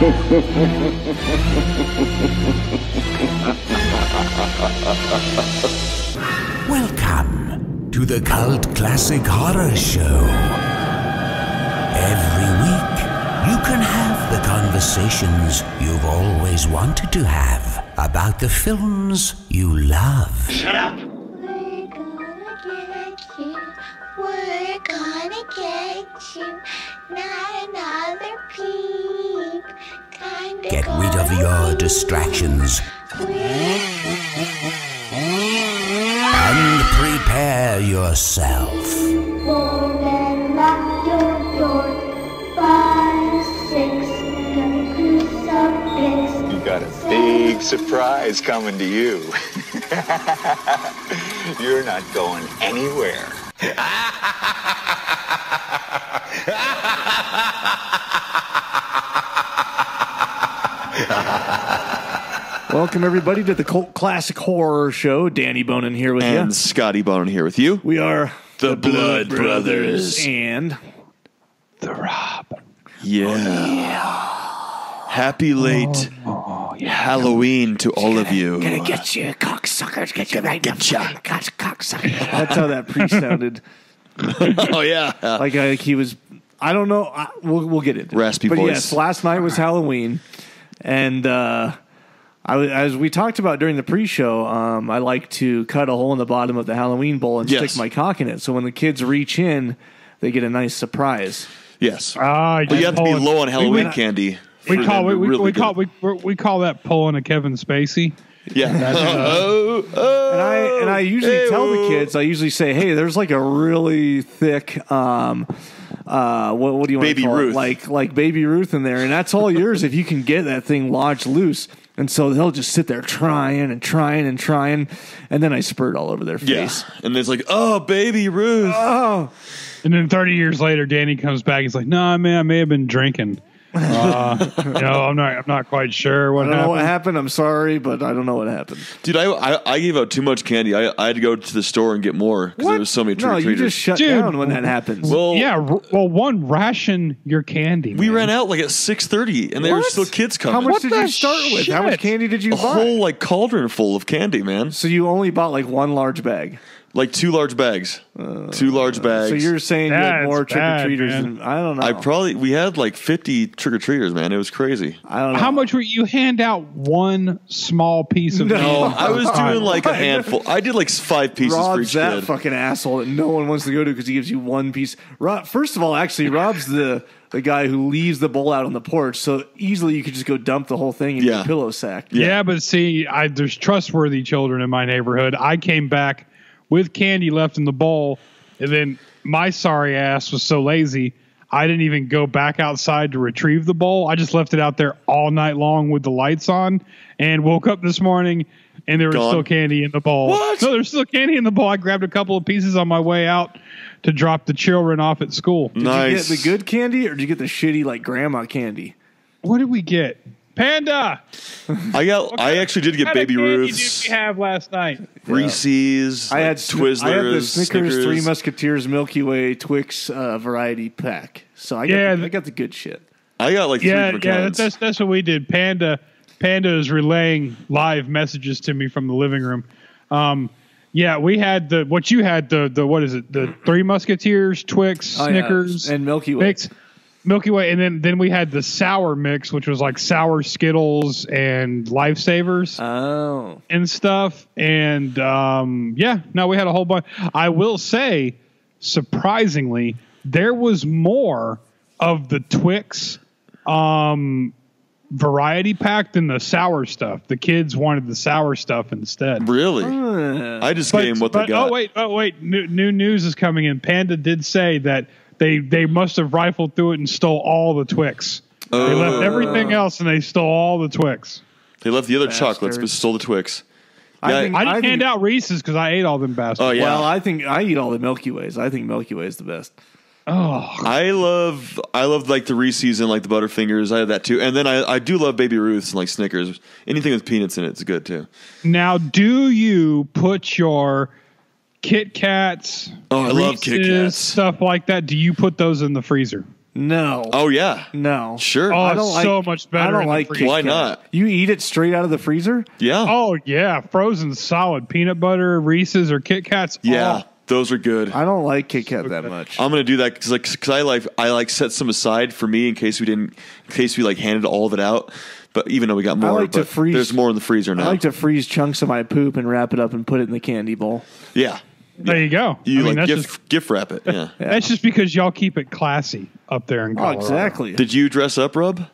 Welcome to the Cult Classic Horror Show. Every week, you can have the conversations you've always wanted to have about the films you love. We're gonna get you. We're gonna get you. Not another peep. Kinda Get rid of your be. distractions and prepare yourself. Fold and lock your door. Five, six, crucifix. You got a big surprise coming to you. You're not going anywhere. Welcome everybody to the Cult Classic Horror Show. Danny Bonin here with you. And you. Scotty Bonin here with you. We are The Blood Brothers. and The Rob. yeah oh, Yeah. Happy late Halloween to all of you. Gonna get you, cocksuckers. Get you right get you. cocksucker. that's how that priest sounded. oh yeah. Like, uh, he was. I don't know. I, we'll we'll get it. Raspy but voice. yes, last night was Halloween, and uh, I as we talked about during the pre-show. Um, I like to cut a hole in the bottom of the Halloween bowl and Yes. stick my cock in it, so when the kids reach in, they get a nice surprise. Yes. Ah, But you have to be low on Halloween we- candy. We call we, we, really we call we, we call that pulling a Kevin Spacey. Yeah. oh, oh, And I and I usually tell the kids, I usually say, "Hey, there's like a really thick, um, uh, what, what do you want Baby to call Ruth. it? Like like baby Ruth in there, and that's all yours if you can get that thing lodged loose." And so they'll just sit there trying and trying and trying, and then I spurt all over their Yeah. face. And it's like, oh, baby Ruth. Oh, And then 30 years later, Danny comes back. He's like, "No, nah, man, I may have been drinking. Uh, you know, I'm not. I'm not quite sure what I don't know happened." what happened. I'm sorry, but I don't know what happened. Dude, I, I I gave out too much candy. I, I had to go to the store and get more because there was so many No, trick you just treaters. shut Dude. down when that happens. Well, yeah. r- Well, one ration your candy. we man. ran out like at six thirty, and there were What? still kids coming. How much What did the you start with? How much shit? candy did you a buy? whole like cauldron full of candy, man. so you only bought like one large bag. Like two large bags. two large bags. So you're saying you had That's more trick or bad, treaters man. than I don't know. I probably we had like fifty trick or treaters, man. It was crazy. I don't know. How much were you hand out one small piece of? No. Candy? I was doing like a handful. I did like five pieces for Rob's each that kid. fucking asshole that no one wants to go to because he gives you one piece. Rob, first of all, actually, Rob's the the guy who leaves the bowl out on the porch, so easily you could just go dump the whole thing in Yeah. your pillow sack. Yeah. but see, I, there's trustworthy children in my neighborhood. I came back with candy left in the bowl, and then my sorry ass was so lazy, I didn't even go back outside to retrieve the bowl. I just left it out there all night long with the lights on, and woke up this morning. And there was Gone. still candy in the bowl. What? No, there's still candy in the bowl. I grabbed a couple of pieces on my way out to drop the children off at school. Did nice. you get the good candy or did you get the shitty like grandma candy? What did we get? Panda. I got. I actually did What get kind of Baby candy Ruth's, Did we have last night? Reese's. I like had Sn- Twizzlers. I had the Snickers, Snickers. Three Musketeers, Milky Way, Twix uh, variety pack. So I got Yeah, the, I th- got the good shit. I got like Yeah, three for yeah, cans. that's that's what we did. Panda, Panda is relaying live messages to me from the living room. Um, yeah, we had the what you had the the what is it the Three Musketeers, Twix, Oh, yeah. Snickers, and Milky Way. mix, Milky Way, and then then we had the sour mix, which was like sour Skittles and Lifesavers Oh, and stuff. And um, yeah, no, we had a whole bunch. I will say, surprisingly, there was more of the Twix um, variety pack than the sour stuff. The kids wanted the sour stuff instead. really. Uh, I just But, gave 'em what but- they got. oh wait, oh wait, new, new news is coming in. Panda did say that they they must have rifled through it and stole all the Twix. They Oh. left uh. everything else and they stole all the Twix. They left the other chocolates, but stole the Twix. I think, I didn't think- hand out Reese's because I ate all them bastards. Oh yeah. Well, I think I eat all the Milky Ways. I think Milky Way is the best. Oh, I love I love like the Reese's and like the Butterfingers. I have that too. And then I, I do love Baby Ruth's and like Snickers. Anything with peanuts in it is good too. now do you put your Kit Kats? Oh, I love Kit Reese's, Kats. stuff like that. Do you put those in the freezer? No. Oh yeah, No. sure. Oh, I don't so like- much better. I don't in like freezer. Why not? You eat it straight out of the freezer? yeah, Oh yeah, frozen solid peanut butter, Reese's or Kit Kats. yeah. Oh, Those are good. I don't like Kit Kat that much. I'm gonna do that because like because I like I like set some aside for me in case we didn't in case we like handed all of it out. But even though we got more, like to but freeze- there's more in the freezer now. I like to freeze chunks of my poop and wrap it up and put it in the candy bowl. yeah, there you go. you I mean, like gift just gift wrap it. Yeah. that's just because y'all keep it classy up there in Oh, exactly. Did you dress up, Rub?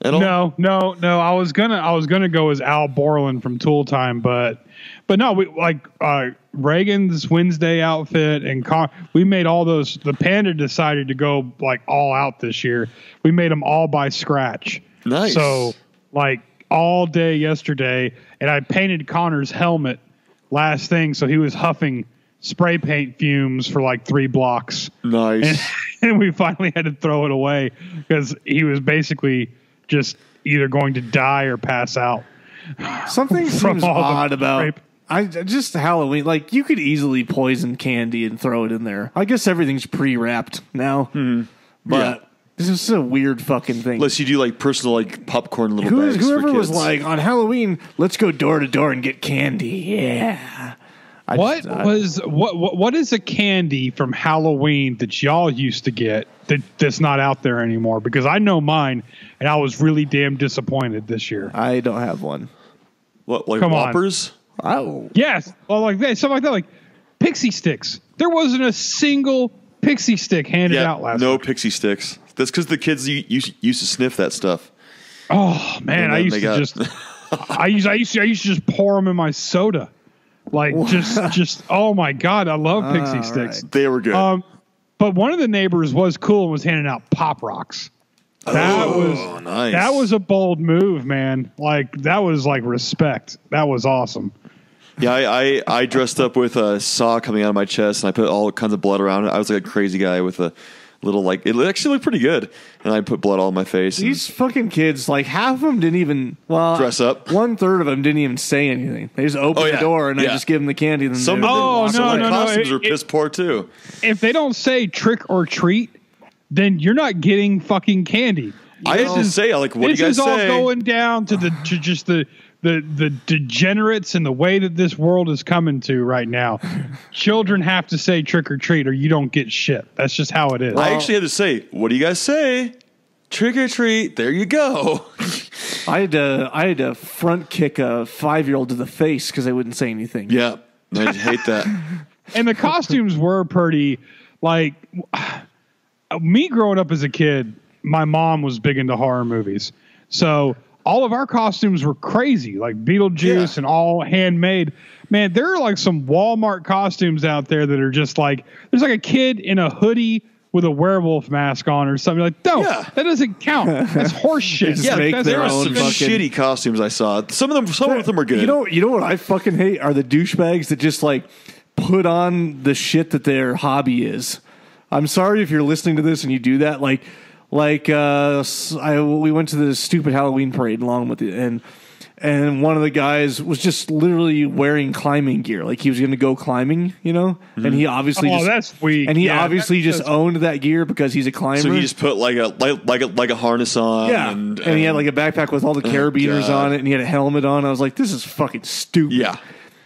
At all? No, no, no. I was gonna, I was gonna go as Al Borland from Tool Time, but, but no, we like uh, Reagan's Wednesday outfit and Con- we made all those. The Panda decided to go like all out this year. We made them all by scratch. Nice. So like all day yesterday, and I painted Connor's helmet last thing, so he was huffing spray paint fumes for like three blocks Nice. and we finally had to throw it away because he was basically just either going to die or pass out. Something From seems all odd about rape. I just Halloween. Like you could easily poison candy and throw it in there. I guess everything's pre-wrapped now, hmm. but this is a weird fucking thing. Unless you do like personal like popcorn little Who- bags whoever for was like on Halloween, let's go door to door and get candy. Yeah. I What just- I- was what, what what is a candy from Halloween that y'all used to get that that's not out there anymore? Because I know mine, and I was really damn disappointed this year. I don't have one. what like Come on. Oh, Yes, well, like that, something like that, like pixie sticks. There wasn't a single pixie stick handed Yeah, out last. no week. pixie sticks. That's because the kids used, used to sniff that stuff. Oh man, I used to got- just, I used, I used to, I used to just pour them in my soda, like just, just. Oh my god, I love pixie sticks. They were good. Um, but one of the neighbors was cool and was handing out pop rocks. That oh, was nice. that was a bold move, man. Like that was like respect. That was awesome. Yeah, I, I, I dressed up with a saw coming out of my chest, and I put all kinds of blood around it. I was like a crazy guy with a little like it actually looked pretty good, and I put blood all on my face. these fucking kids, like half of them didn't even well Dress up? One third of them didn't even say anything. They just open Oh, the door and I just give them the candy. And then some of they- them, Oh, some no, no, no, costumes it- are it- piss poor too. If they don't say trick or treat, then you're not getting fucking candy. I have to say, like, what do this you guys is all going down to the to just the the the degenerates and the way that this world is coming to right now. Children have to say trick or treat, or you don't get shit. That's just how it is. I actually had to say, what do you guys say? Trick or treat. There you go. I had to I had to front kick a five year old to the face because they wouldn't say anything. yeah, I hate that. and the costumes were pretty like me growing up as a kid my mom was big into horror movies so all of our costumes were crazy like beetlejuice Yeah. and all handmade man there are like some walmart costumes out there that are just like there's like a kid in a hoodie with a werewolf mask on or something You're like no Yeah. that doesn't count that's horse shit just Yeah, make there their own some fucking- shitty costumes I saw. Some of them, some of them were good. You know, you know what I fucking hate are the douchebags that just like put on the shit that their hobby is. I'm sorry if you're listening to this and you do that. Like, like uh, s- I we went to the stupid Halloween parade along with it, and and one of the guys was just literally wearing climbing gear, like he was going to go climbing, you know. And he obviously, Oh, just, that's weak. And he Yeah, obviously just that's- owned that gear because he's a climber. so he just put like a like like a like a harness on. yeah, and, and, he had like a backpack with all the carabiners God. on it, and he had a helmet on. I was like, this is fucking stupid. yeah.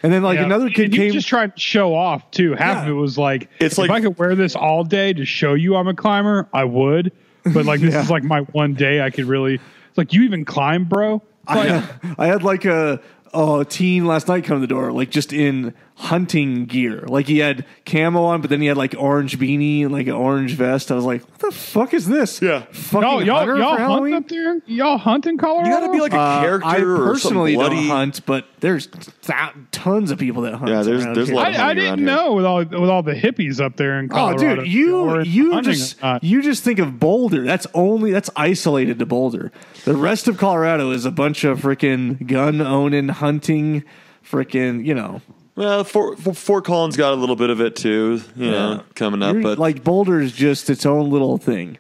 And then like Yeah. another kid and came. just tried to show off too. Half of it was like, It's if like- I could wear this all day to show you I'm a climber, I would. But like this Yeah. is like my one day I could really. It's like you even climb, bro. Like, I had like a a teen last night come to the door, like just in hunting gear. Like he had camo on, but then he had like orange beanie and like an orange vest. I was like, what the fuck is this? Yeah. fucking y'all, y'all, hunter y'all for hunt Halloween? up there? Y'all hunt in Colorado? You got to be like a Uh, character I or personally something bloody. don't hunt, but there's th- tons of people that hunt. Yeah, there's- around there's a lot of I, I didn't here. know with all with all the hippies up there in Colorado. Oh, dude, y'all you into you hunting just you just think of Boulder. That's only that's isolated to Boulder. The rest of Colorado is a bunch of freaking gun owning, hunting, freaking you know. Well, Fort, Fort Collins got a little bit of it too, you know, coming up. You're- But like Boulder is just its own little thing.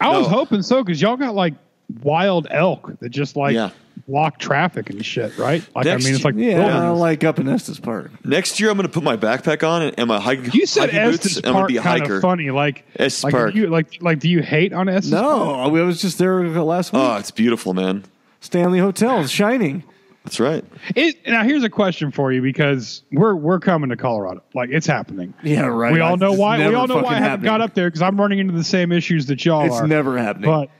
I was hoping so because y'all got like wild elk that just like Yeah. block traffic and shit, right? Like Next I mean, it's like Yeah, wilderness. like up in Estes Park. Next year, I'm going to put my backpack on and, and my hiking, you said hiking boots, Estes I'm going Park to be a kind hiker. of funny. Like Estes like, Park. You, like like do you hate on Estes? Park? No, I was just there last oh, week. Oh, it's beautiful, man. Stanley Hotel, is shining. That's right. It, now here's a question for you because we're we're coming to Colorado. Like it's happening. Yeah, right. We all know It's why. We all know why I haven't happening. got up there because I'm running into the same issues that y'all It's are. never happening. But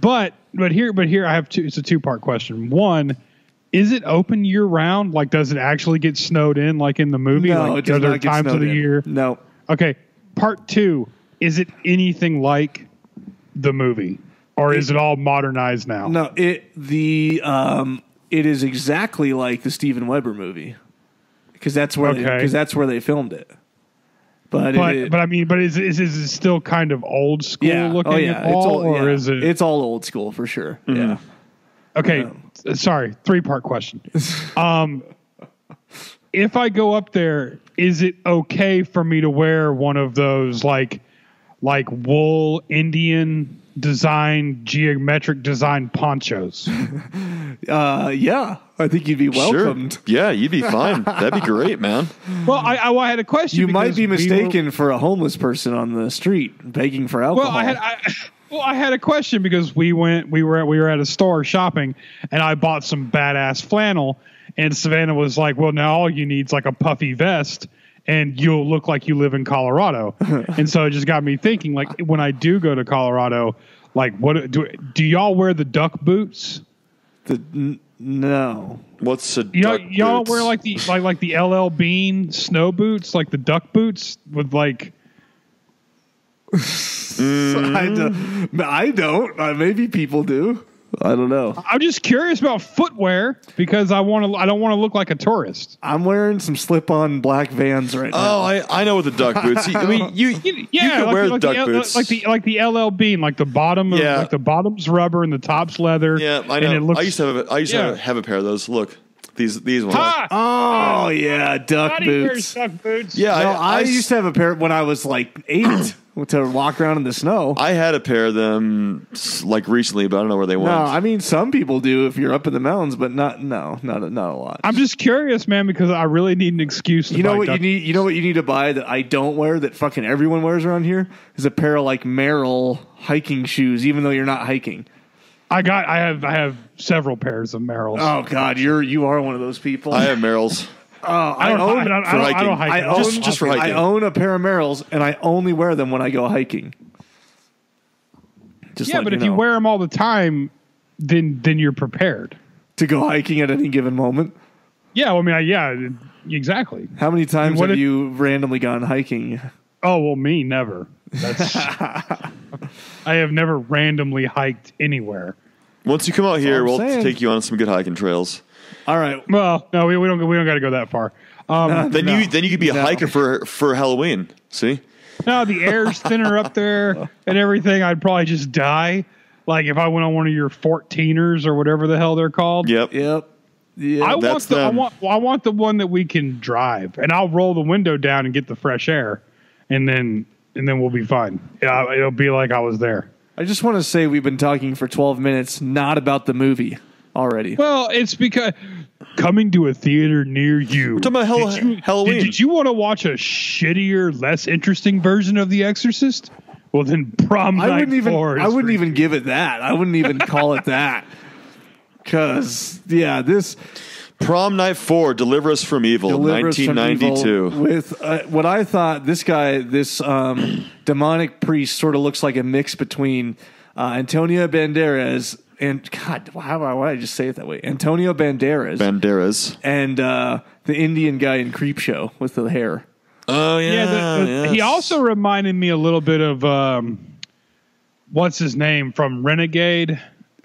but but here but here I have two. It's a two part question. One, is it open year round? Like, does it actually get snowed in like in the movie? no, like, it does are there not get times of the in. year? No, Okay. Part two, is it anything like the movie, or is it all modernized now? no. It the um, it is exactly like the Steven Weber movie because that's where Okay. because that's where they filmed it. But But it, but I mean, but is, is is it still kind of old school yeah, looking oh yeah, at all, it's all, or yeah. is it? It's all old school for sure. Yeah. Okay, s- sorry, three part question. Um, if I go up there, is it okay for me to wear one of those like like wool Indian design geometric design ponchos? Uh, yeah, I think you'd be welcomed. Sure. Yeah, you'd be fine. That'd be great, man. well, I, I, I had a question. You might because be we were- mistaken for a homeless person on the street begging for alcohol. Well, I had I, well, I had a question because we went we were at, we were at a store shopping and I bought some badass flannel and Savannah was like, "Well, now all you need is like a puffy vest and you'll look like you live in Colorado." and so it just got me thinking like when I do go to Colorado, like what do do y'all wear the duck boots? The, n- no. What's a You know, duck y'all boots? wear like the like like the LL Bean snow boots, like the duck boots with like I, don't, I don't. Uh, maybe people do. I don't know. I'm just curious about footwear because I want to. I don't want to look like a tourist. I'm wearing some slip-on black Vans right now. Oh. I, I know what the duck boots. I mean, you You- you can like, wear like duck the, boots. like the like the LL Bean, like the bottom, of, Yeah. like the bottom's rubber and the top's leather. yeah, I And it know. looks, I used to have a, I used to Yeah. have, have a pair of those. Look, these these ones. Ha! oh yeah, duck Buddy wears boots. duck boots. Yeah, No, I, I, I used to have a pair when I was like eight to walk around in the snow. I had a pair of them like recently, but I don't know where they went. no, I mean some people do if you're up in the mountains, but not no, not a, not a lot. I'm just curious, man, because I really need an excuse. To you know buy what you need? You know what you need to buy that I don't wear that fucking everyone wears around here is a pair of like Merrell hiking shoes, even though you're not hiking. I got. I have. I have several pairs of Merrells. Oh God, you're you are one of those people. I have Merrell's. Oh, I, I don't. own I don't, I for don't, I don't hike. I own Just- just for I own a pair of Merrells, and I only wear them when I go hiking. Just yeah, letting but if you wear them all the time, then then you're prepared. to go hiking at any given moment, Yeah. Well, I mean, I, yeah, exactly. how many times what have if- you randomly gone hiking? Oh well, me never. That's. I have never randomly hiked anywhere. Once you come out here, we'll saying. take you on some good hiking trails. All right, Well, no, we, we don't. We don't got to go that far. Um, Then No. you then you could be a No. hiker for for Halloween. See? no, the air's thinner up there and everything. I'd probably just die. Like if I went on one of your 14ers or whatever the hell they're called. Yep. yep, yeah. I want That's the I them. want I want the one that we can drive, and I'll roll the window down and get the fresh air, and then and then we'll be fine. Yeah, it'll be like I was there. I just want to say we've been talking for 12 minutes, not about the movie already. Well, it's because coming to a theater near you. We're talking about Hall- did you, Halloween. Did, did you want to watch a shittier, less interesting version of The Exorcist? Well, then prom I night wouldn't even. four is I wouldn't for even you. give it that. I wouldn't even call it that. Cause yeah, this Prom Night Four, Deliver Us from Evil, Deliver Us from nineteen ninety Evil two. with uh, what I thought this guy, this um, demonic priest, sort of looks like a mix between uh, Antonio Banderas and God. How why did I just say it that way? Antonio Banderas Banderas. and uh, the Indian guy in Creepshow with the hair. Oh yeah. Yeah, the, the, he also reminded me a little bit of um, what's his name from Renegade.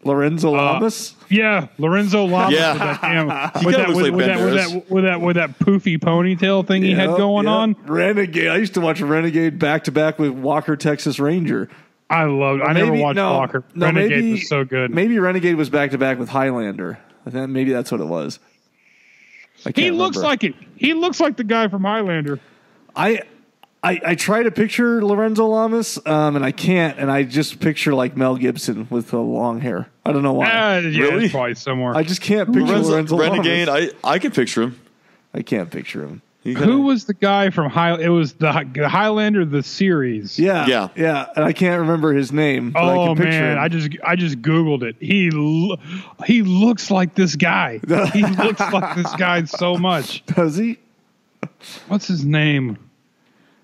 Lorenzo Lamas. Yeah, Lorenzo Lamas Yeah. with that damn, He with, kinda that, looks with, like with, that, with, Banderas. that, with that with that poofy ponytail thing he had Yep, going yep. on. Renegade. I used to watch Renegade back to back with Walker Texas Ranger. I loved. I never watched no, Walker. no, Renegade maybe- was so good. Maybe Renegade was back to back with Highlander. I think maybe that's what it was. I he can't looks remember. like it. He looks like the guy from Highlander. I I, I try to picture Lorenzo Lamas, um, and I can't, and I just picture like Mel Gibson with the long hair. I don't know why. Uh, yeah, Really? it's probably somewhere. I just can't picture Lorenzo, Lorenzo Renegade, Lamas. I, I can picture him. I can't picture him. He kinda- Who was the guy from High? It was the, the Highlander the series. Yeah, Yeah. yeah, and I can't remember his name. But I Oh can man, him. I just I just googled it. He lo- he looks like this guy. he looks like this guy so much. does he? What's his name?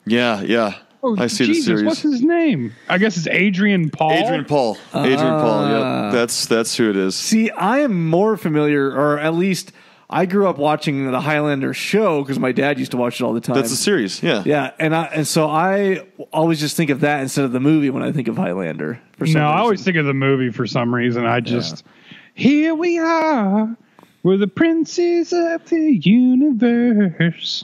Yeah, yeah. Oh, I see Jesus, the series. What's his name? I guess it's Adrian Paul. Adrian Paul. Adrian Paul. Ah. Yeah, that's that's who it is. See, I am more familiar, or at least I grew up watching the Highlander show because my dad used to watch it all the time. That's the series. Yeah. yeah, and I and so I always just think of that instead of the movie when I think of Highlander. For some No, I always think of the movie for some reason. I just here we are. We're the princes of the universe.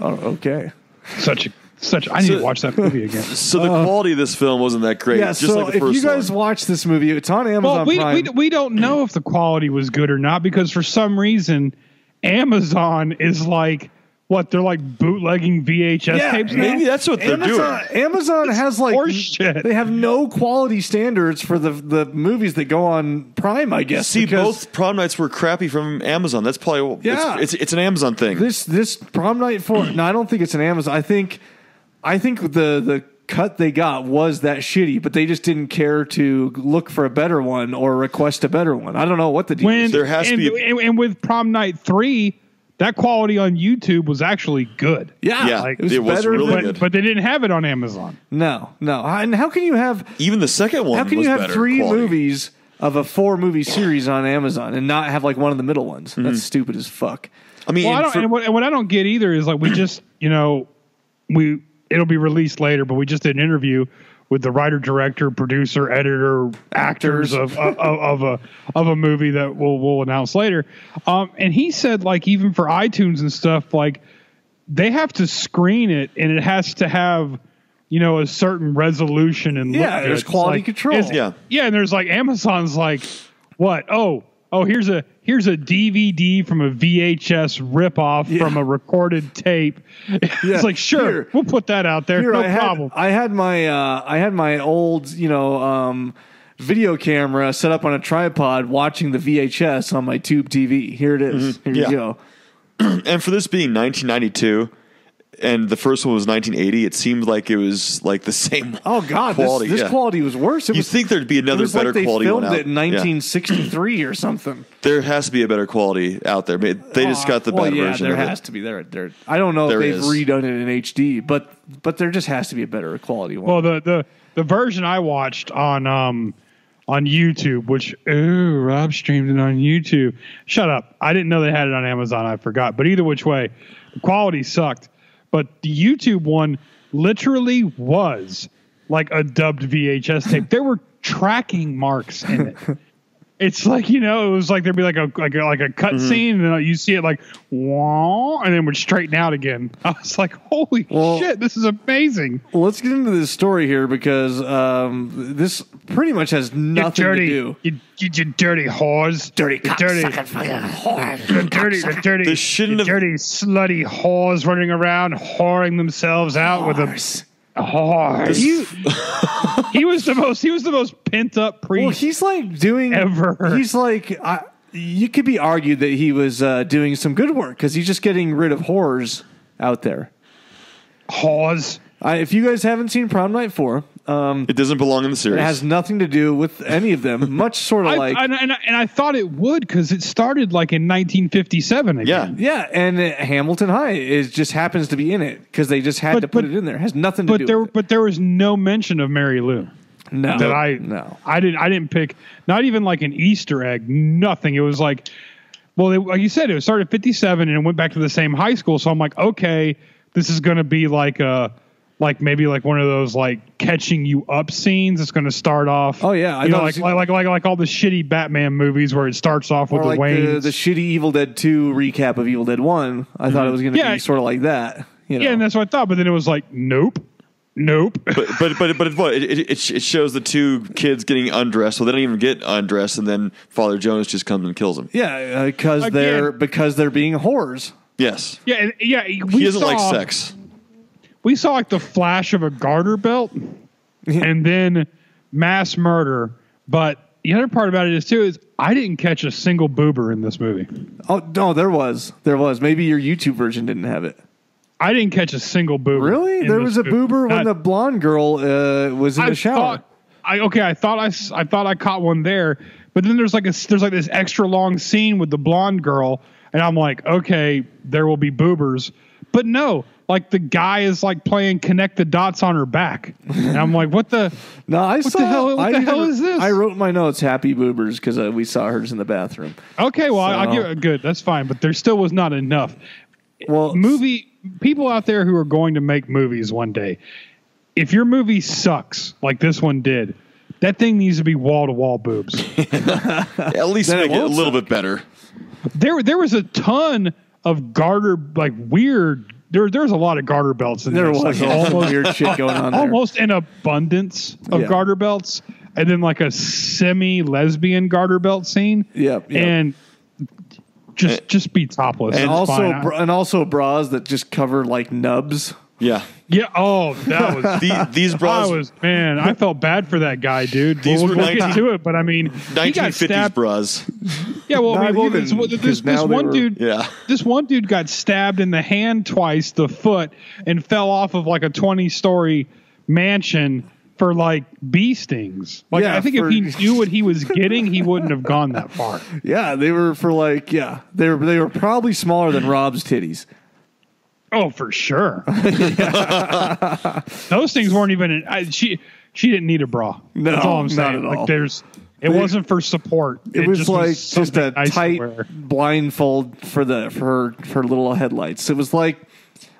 Oh, okay. Such a such. I need So- to watch that movie again. So the uh, quality of this film wasn't that great. Yeah, just so like the if you guys one. watch this movie, it's on Amazon Well, we, Prime. we we don't know if the quality was good or not because for some reason Amazon is like what they're like bootlegging VHS Yeah, tapes. now? Maybe that's what they're Amazon, doing. Amazon has like horseshit. they have no quality standards for the the movies that go on Prime. I guess See, both prom nights were crappy from Amazon. That's probably Yeah. It's, it's it's an Amazon thing. this this prom night four. no, I don't think it's an Amazon. I think I think the the cut they got was that shitty, but they just didn't care to look for a better one or request a better one. I don't know what the deal when is. There has to and, be a- and, and with Prom Night Three, that quality on YouTube was actually good. Yeah, Yeah, like, it was it was better really than But, good. but they didn't have it on Amazon. no, no. And how can you have Even the second one. how can was you have three quality. movies of a four movie series on Amazon and not have like one of the middle ones? Mm-hmm. That's stupid as fuck. I mean, Well, I and don't, for- and, what, and what I don't get either is like we just you know we it'll be released later, but we just did an interview with the writer, director, producer, editor, actors of of, of a of a movie that we'll we'll announce later. Um, and he said like even for iTunes and stuff, like they have to screen it and it has to have you know a certain resolution and Yeah, look there's good. quality Like, control. Yeah. yeah, and there's like Amazon's like, what? Oh, oh, here's a here's a DVD from a VHS ripoff Yeah. from a recorded tape. It's Yeah. like, sure, Here. we'll put that out there. Here, no I had, problem. I had my uh, I had my old you know um, video camera set up on a tripod, watching the VHS on my tube TV. Here it is. Here Mm-hmm. Yeah. you go. and for this being 1992, and the first one was 1980, it seemed like it was like the same. Oh God, quality. this, this yeah. quality was worse. It You was, think there'd be it another was better like they quality filmed one out? it in Yeah. 1963 or something. There has to be a better quality out there. They they just got the well, bad yeah, version there of has it. to be. There, there. I don't know There if they've is. redone it in HD, but but there just has to be a better quality one. well, the the the version I watched on um on YouTube, which ooh, Rob streamed it on YouTube. Shut up! I didn't know they had it on Amazon. I forgot. But either which way, the quality sucked. But the YouTube one literally was like a dubbed VHS tape. There were tracking marks in it. It's like you know, it was like there'd be like a like a, like a cut Mm-hmm. scene, and you see it like wah, and then would straighten out again. I was like, "Holy Well- shit, this is amazing!" Well, let's get into this story here because um, this pretty much has nothing dirty, to do. You, you, you dirty whores, Dirty You dirty, the dirty, the dirty, This shouldn't the have- dirty, slutty whores running around whoring themselves out with a whore. He, he was the most. He was the most pent up priest. Well, he's like doing Ever. He's like I, you could be argued that he was uh, doing some good work because he's just getting rid of whores out there. whores. I, if you guys haven't seen Prom Night Four, um, It doesn't belong in the series. it has nothing to do with any of them. Much sort of I, like and, and, I- and I thought it would because it started like in 1957 yeah. again. yeah, and uh, Hamilton High is just happens to be in it because they just had But- to put but- it in there. It has nothing to do But there, with it. but there was no mention of Mary Lou. No, that I no. I didn't I didn't pick not even like an Easter egg nothing it was like well it, like you said it started 57 and it went back to the same high school so I'm like okay this is going to be like a like maybe like one of those like catching you up scenes it's going to start off Oh, yeah, I you know, like, was- like like like like all the shitty Batman movies where it starts off with Or the like the, Waynes the shitty Evil Dead Two recap of Evil Dead One. I thought it mm-hmm. was going to Yeah. be sort of like that. You know? yeah and that's what I thought but then it was like nope nope But but but but it, what it, it, it shows the two kids getting undressed, so they don't even get undressed, and then Father Jonas just comes and kills them. Yeah, uh, because they're because they're being whores. Yes, yeah yeah we he doesn't saw, like sex. We saw like the flash of a garter belt and then mass murder. But the other part about it is too is I didn't catch a single boober in this movie. Oh no, there was, there was. Maybe your YouTube version didn't have it. I didn't catch a single boober. Really? There was a movie. boober when the blonde girl uh, was in I the shower. Thought, I okay, I thought I, I thought I caught one there, but then there's like a there's like this extra long scene with the blonde girl, and I'm like, okay, there will be boobers, but no, like the guy is like playing connect the dots on her back, and I'm like, what the? no, I the saw. hell- what I the even- hell is this? I wrote my notes "Happy Boobers" because uh, we saw hers in the bathroom. Okay, well, I- I'll give it good. That's fine, but there still was not enough. Well, movie people out there who are going to make movies one day if your movie sucks like this one did that thing needs to be wall to wall boobs At least Then it make it a little suck. bit better. there there was a ton of garter like weird there there's a lot of garter belts in there there was like almost weird shit going on there. almost an abundance of Yeah. garter belts and then like a semi lesbian garter belt scene Yep, yep. and just just be topless and It's also, fine. I- bra- and also bras that just cover like nubs. Yeah. yeah oh that was The, these bras, I was man, I felt bad for that guy, dude. These we'll, were we'll 19 get to it, but I mean, he got 1950s bras. Yeah, well, I Not mean, well, even, this, this, 'cause this, one were- dude, Yeah. this one dude got stabbed in the hand twice, the foot, and fell off of like a twenty-story mansion for like bee stings. Like, Yeah, I think for- if he knew what he was getting, he wouldn't have gone that far. Yeah, they were for like yeah, they were they were probably smaller than Rob's titties. Oh, for sure. Those things weren't even. I, she she didn't need a bra. No, That's all I'm saying. at Like there's. It They- wasn't for support. It, was like just something a to tight blindfold for the for her for her little headlights. It was like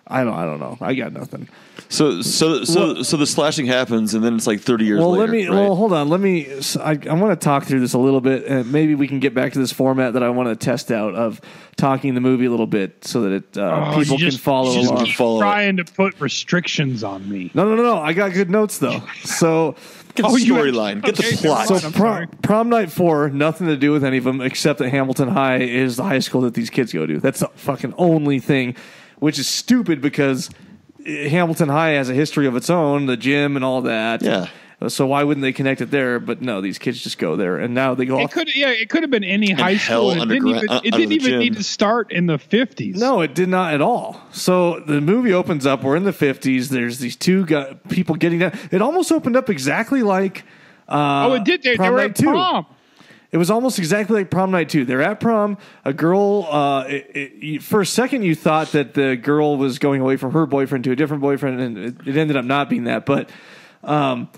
I don't I don't know. I got nothing. So so so so the slashing happens, and then it's like 30 years Well, later. let me. right? Well, hold on. Let me. I want to talk through this a little bit, and maybe we can get back to this format that I want to test out of talking the movie a little bit, so that it uh, Oh, people you can follow just along. keep Follow it. trying to put restrictions on me. No, no, no, no. I got good notes though. So, Get the Oh, you storyline. have- Get the plot. so prom, prom night four, nothing to do with any of them except that Hamilton High is the high school that these kids go to. That's the fucking only thing, which is stupid because Hamilton High has a history of its own, the gym and all that. Yeah. So why wouldn't they connect it there? But no, these kids just go there, and now they go It off. could, yeah, it could have been any high school. and It didn't underground- even, uh, it didn't even need to start in the fifties. No, it did not at all. So the movie opens up. We're in the fifties. There's these two guy, people getting down. It almost opened up exactly like. Uh, oh, it did. They, they Prom were Night at 2. prom. It was almost exactly like prom night too. They're at prom. A girl. Uh, it, it, for a second, you thought that the girl was going away from her boyfriend to a different boyfriend, and it, it ended up not being that. But um,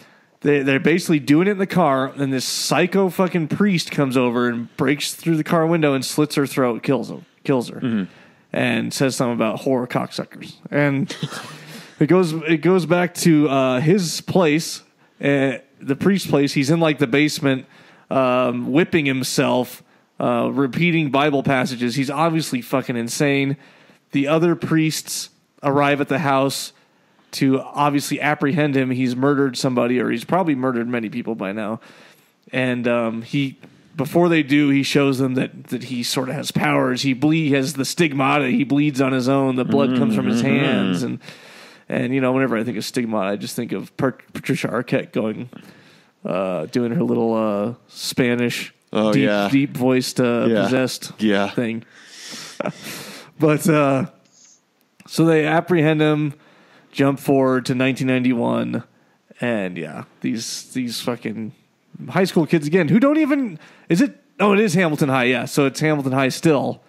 they, they're basically doing it in the car, and this psycho fucking priest comes over and breaks through the car window and slits her throat, kills him, kills her, and says something about horror cocksuckers. And it goes it goes back to uh, his place, uh, the priest's place. He's in like the basement, um, whipping himself, uh, repeating Bible passages. He's obviously fucking insane. The other priests arrive at the house to obviously apprehend him. He's murdered somebody, or he's probably murdered many people by now. And um, he, before they do, he shows them that that he sort of has powers. He bleed, he has the stigmata. He bleeds on his own. The blood comes from his hands, and and you know, whenever I think of stigmata, I just think of Pat- Patricia Arquette going, uh, doing her little uh, Spanish, Oh, deep, yeah. deep voiced, uh, Yeah. possessed Yeah. thing. but uh, so they apprehend him, jump forward to 1991, and yeah, these these fucking high school kids again who don't even is it? Oh, it is Hamilton High. Yeah, so it's Hamilton High still.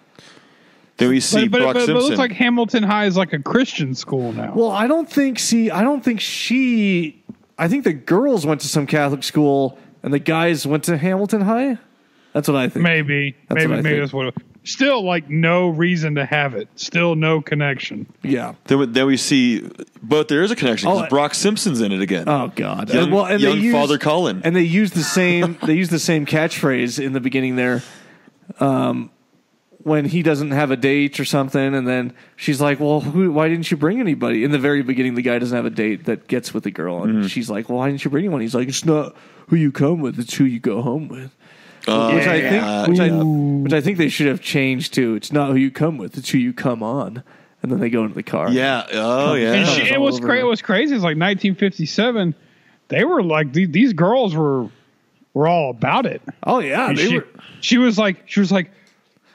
Then we see But, but, Brock but, but it looks like Hamilton High is like a Christian school now. Well, I don't think. See, I don't think she. I think the girls went to some Catholic school and the guys went to Hamilton High. That's what I think. maybe, That's maybe, what maybe think. that's what. It, still, like no reason to have it. Still, no connection. Yeah. then, we, then we see, but there is a connection because Oh, Brock Simpson's in it again. Oh God. Young- well, and young they use, Father Colin. And they use the same. they use the same catchphrase in the beginning there. Um, when he doesn't have a date or something, and then she's like, "Well, who, why didn't you bring anybody?" In the very beginning, the guy doesn't have a date that gets with the girl, and Mm-hmm. she's like, "Well, why didn't you bring anyone?" He's like, "It's not who you come with; it's who you go home with." Oh, which I yeah. think, which I, which I think they should have changed to. It's not who you come with; it's who you come on. and then they go into the car. Yeah. Oh yeah. And Yeah. she, It's it was over. crazy. It was crazy. It's like 1957. They were like the- these girls were were all about it. Oh yeah, they she, were. she was like, she was like,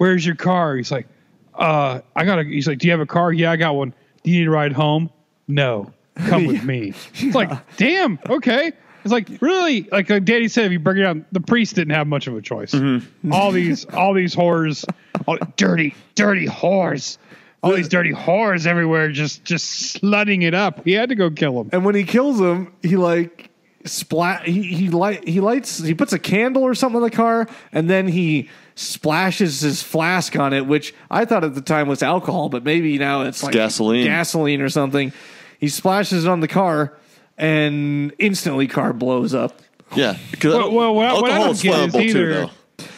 "Where's your car?" He's like, "Uh, I got a." He's like, "Do you have a car?" Yeah, I got one. Do you need a ride home? No, come with me. It's like, damn, okay. It's like really, like, like Daddy said, if you break it down, the priest didn't have much of a choice. Mm-hmm. All these, all these whores, all, dirty, dirty whores, all these dirty whores everywhere, just, just slutting it up. He had to go kill them. And when he kills him, he like splat. He he light he lights. He puts a candle or something in the car, and then he splashes his flask on it, which I thought at the time was alcohol, but maybe now it's like gasoline. gasoline or something. He splashes it on the car, and instantly car blows up. Yeah. Because Well, well, what I- what I don't is get is flammable too, either- though.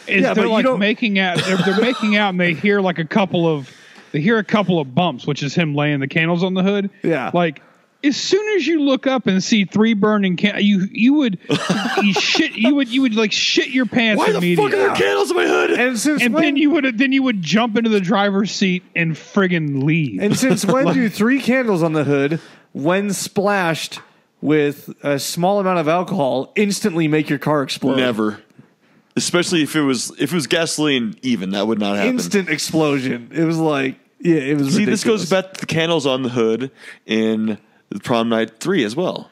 is Yeah, they're you like don't- making out they're, they're making out and they hear like a couple of they hear a couple of bumps which is him laying the candles on the hood Yeah. like as soon as you look up and see three burning can you you would you shit you would you would like shit your pants Why the immediately fuck are there candles in my hood? And since and when, then you would then you would jump into the driver's seat and friggin' leave and since when do three candles on the hood, when splashed with a small amount of alcohol, instantly make your car explode? Never. Especially if it was if it was gasoline, even that would not happen. Instant explosion. It was like yeah, it was. See, this goes ridiculous. back to the candles on the hood in Prom Night Three as well.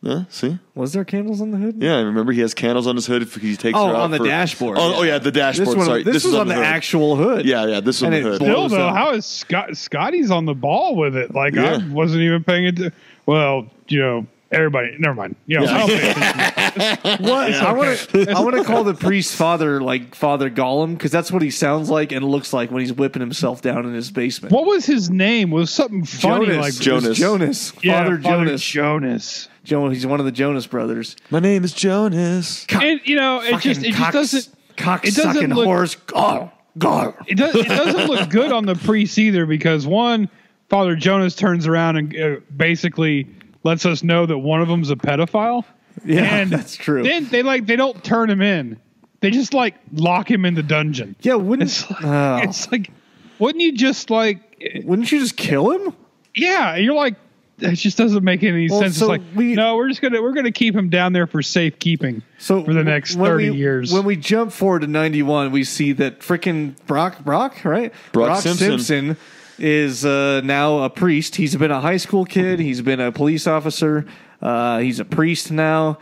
Yeah, see, Was there candles on the hood? yeah, I remember he has candles on his hood if he takes Oh, her out on the for- dashboard. Oh, oh yeah, the dashboard. This one, sorry, this, was on the, hood. actual hood. Yeah, yeah, this is on And the it hood. blew- Still blows though, up. how is Scott Scotty's on the ball with it? Like I wasn't even paying attention. Well, you know, everybody. Never mind. You know, I don't pay attention. What? I want to. I want to call the priest father like Father Gollum because that's what he sounds like and looks like when he's whipping himself down in his basement. What was his name? Was something funny Jonas. like Jonas. Jonas. Yeah, Father Jonas. Jonas. Jonas. he's one of the Jonas brothers. My name is Jonas. And you know, it just it just doesn't cock it doesn't sucking look- whores. Oh, God. it does it doesn't look good on the priest either because one Father Jonas turns around and uh, basically lets us know that one of them's a pedophile. Yeah, and that's true. Then they like they don't turn him in. They just like lock him in the dungeon. yeah, wouldn't It's like, oh. it's like wouldn't you just like eh, wouldn't you just kill him? yeah, you're like it just doesn't make any Well, sense. so it's like we- no, we're just gonna we're gonna keep him down there for safekeeping. So for the next thirty we- years. When we jump forward to ninety one, we see that freaking Brock Brock, right? Brock Simpson. Simpson is uh, now a priest. He's been a high school kid. He's been a police officer. Uh, he's a priest now.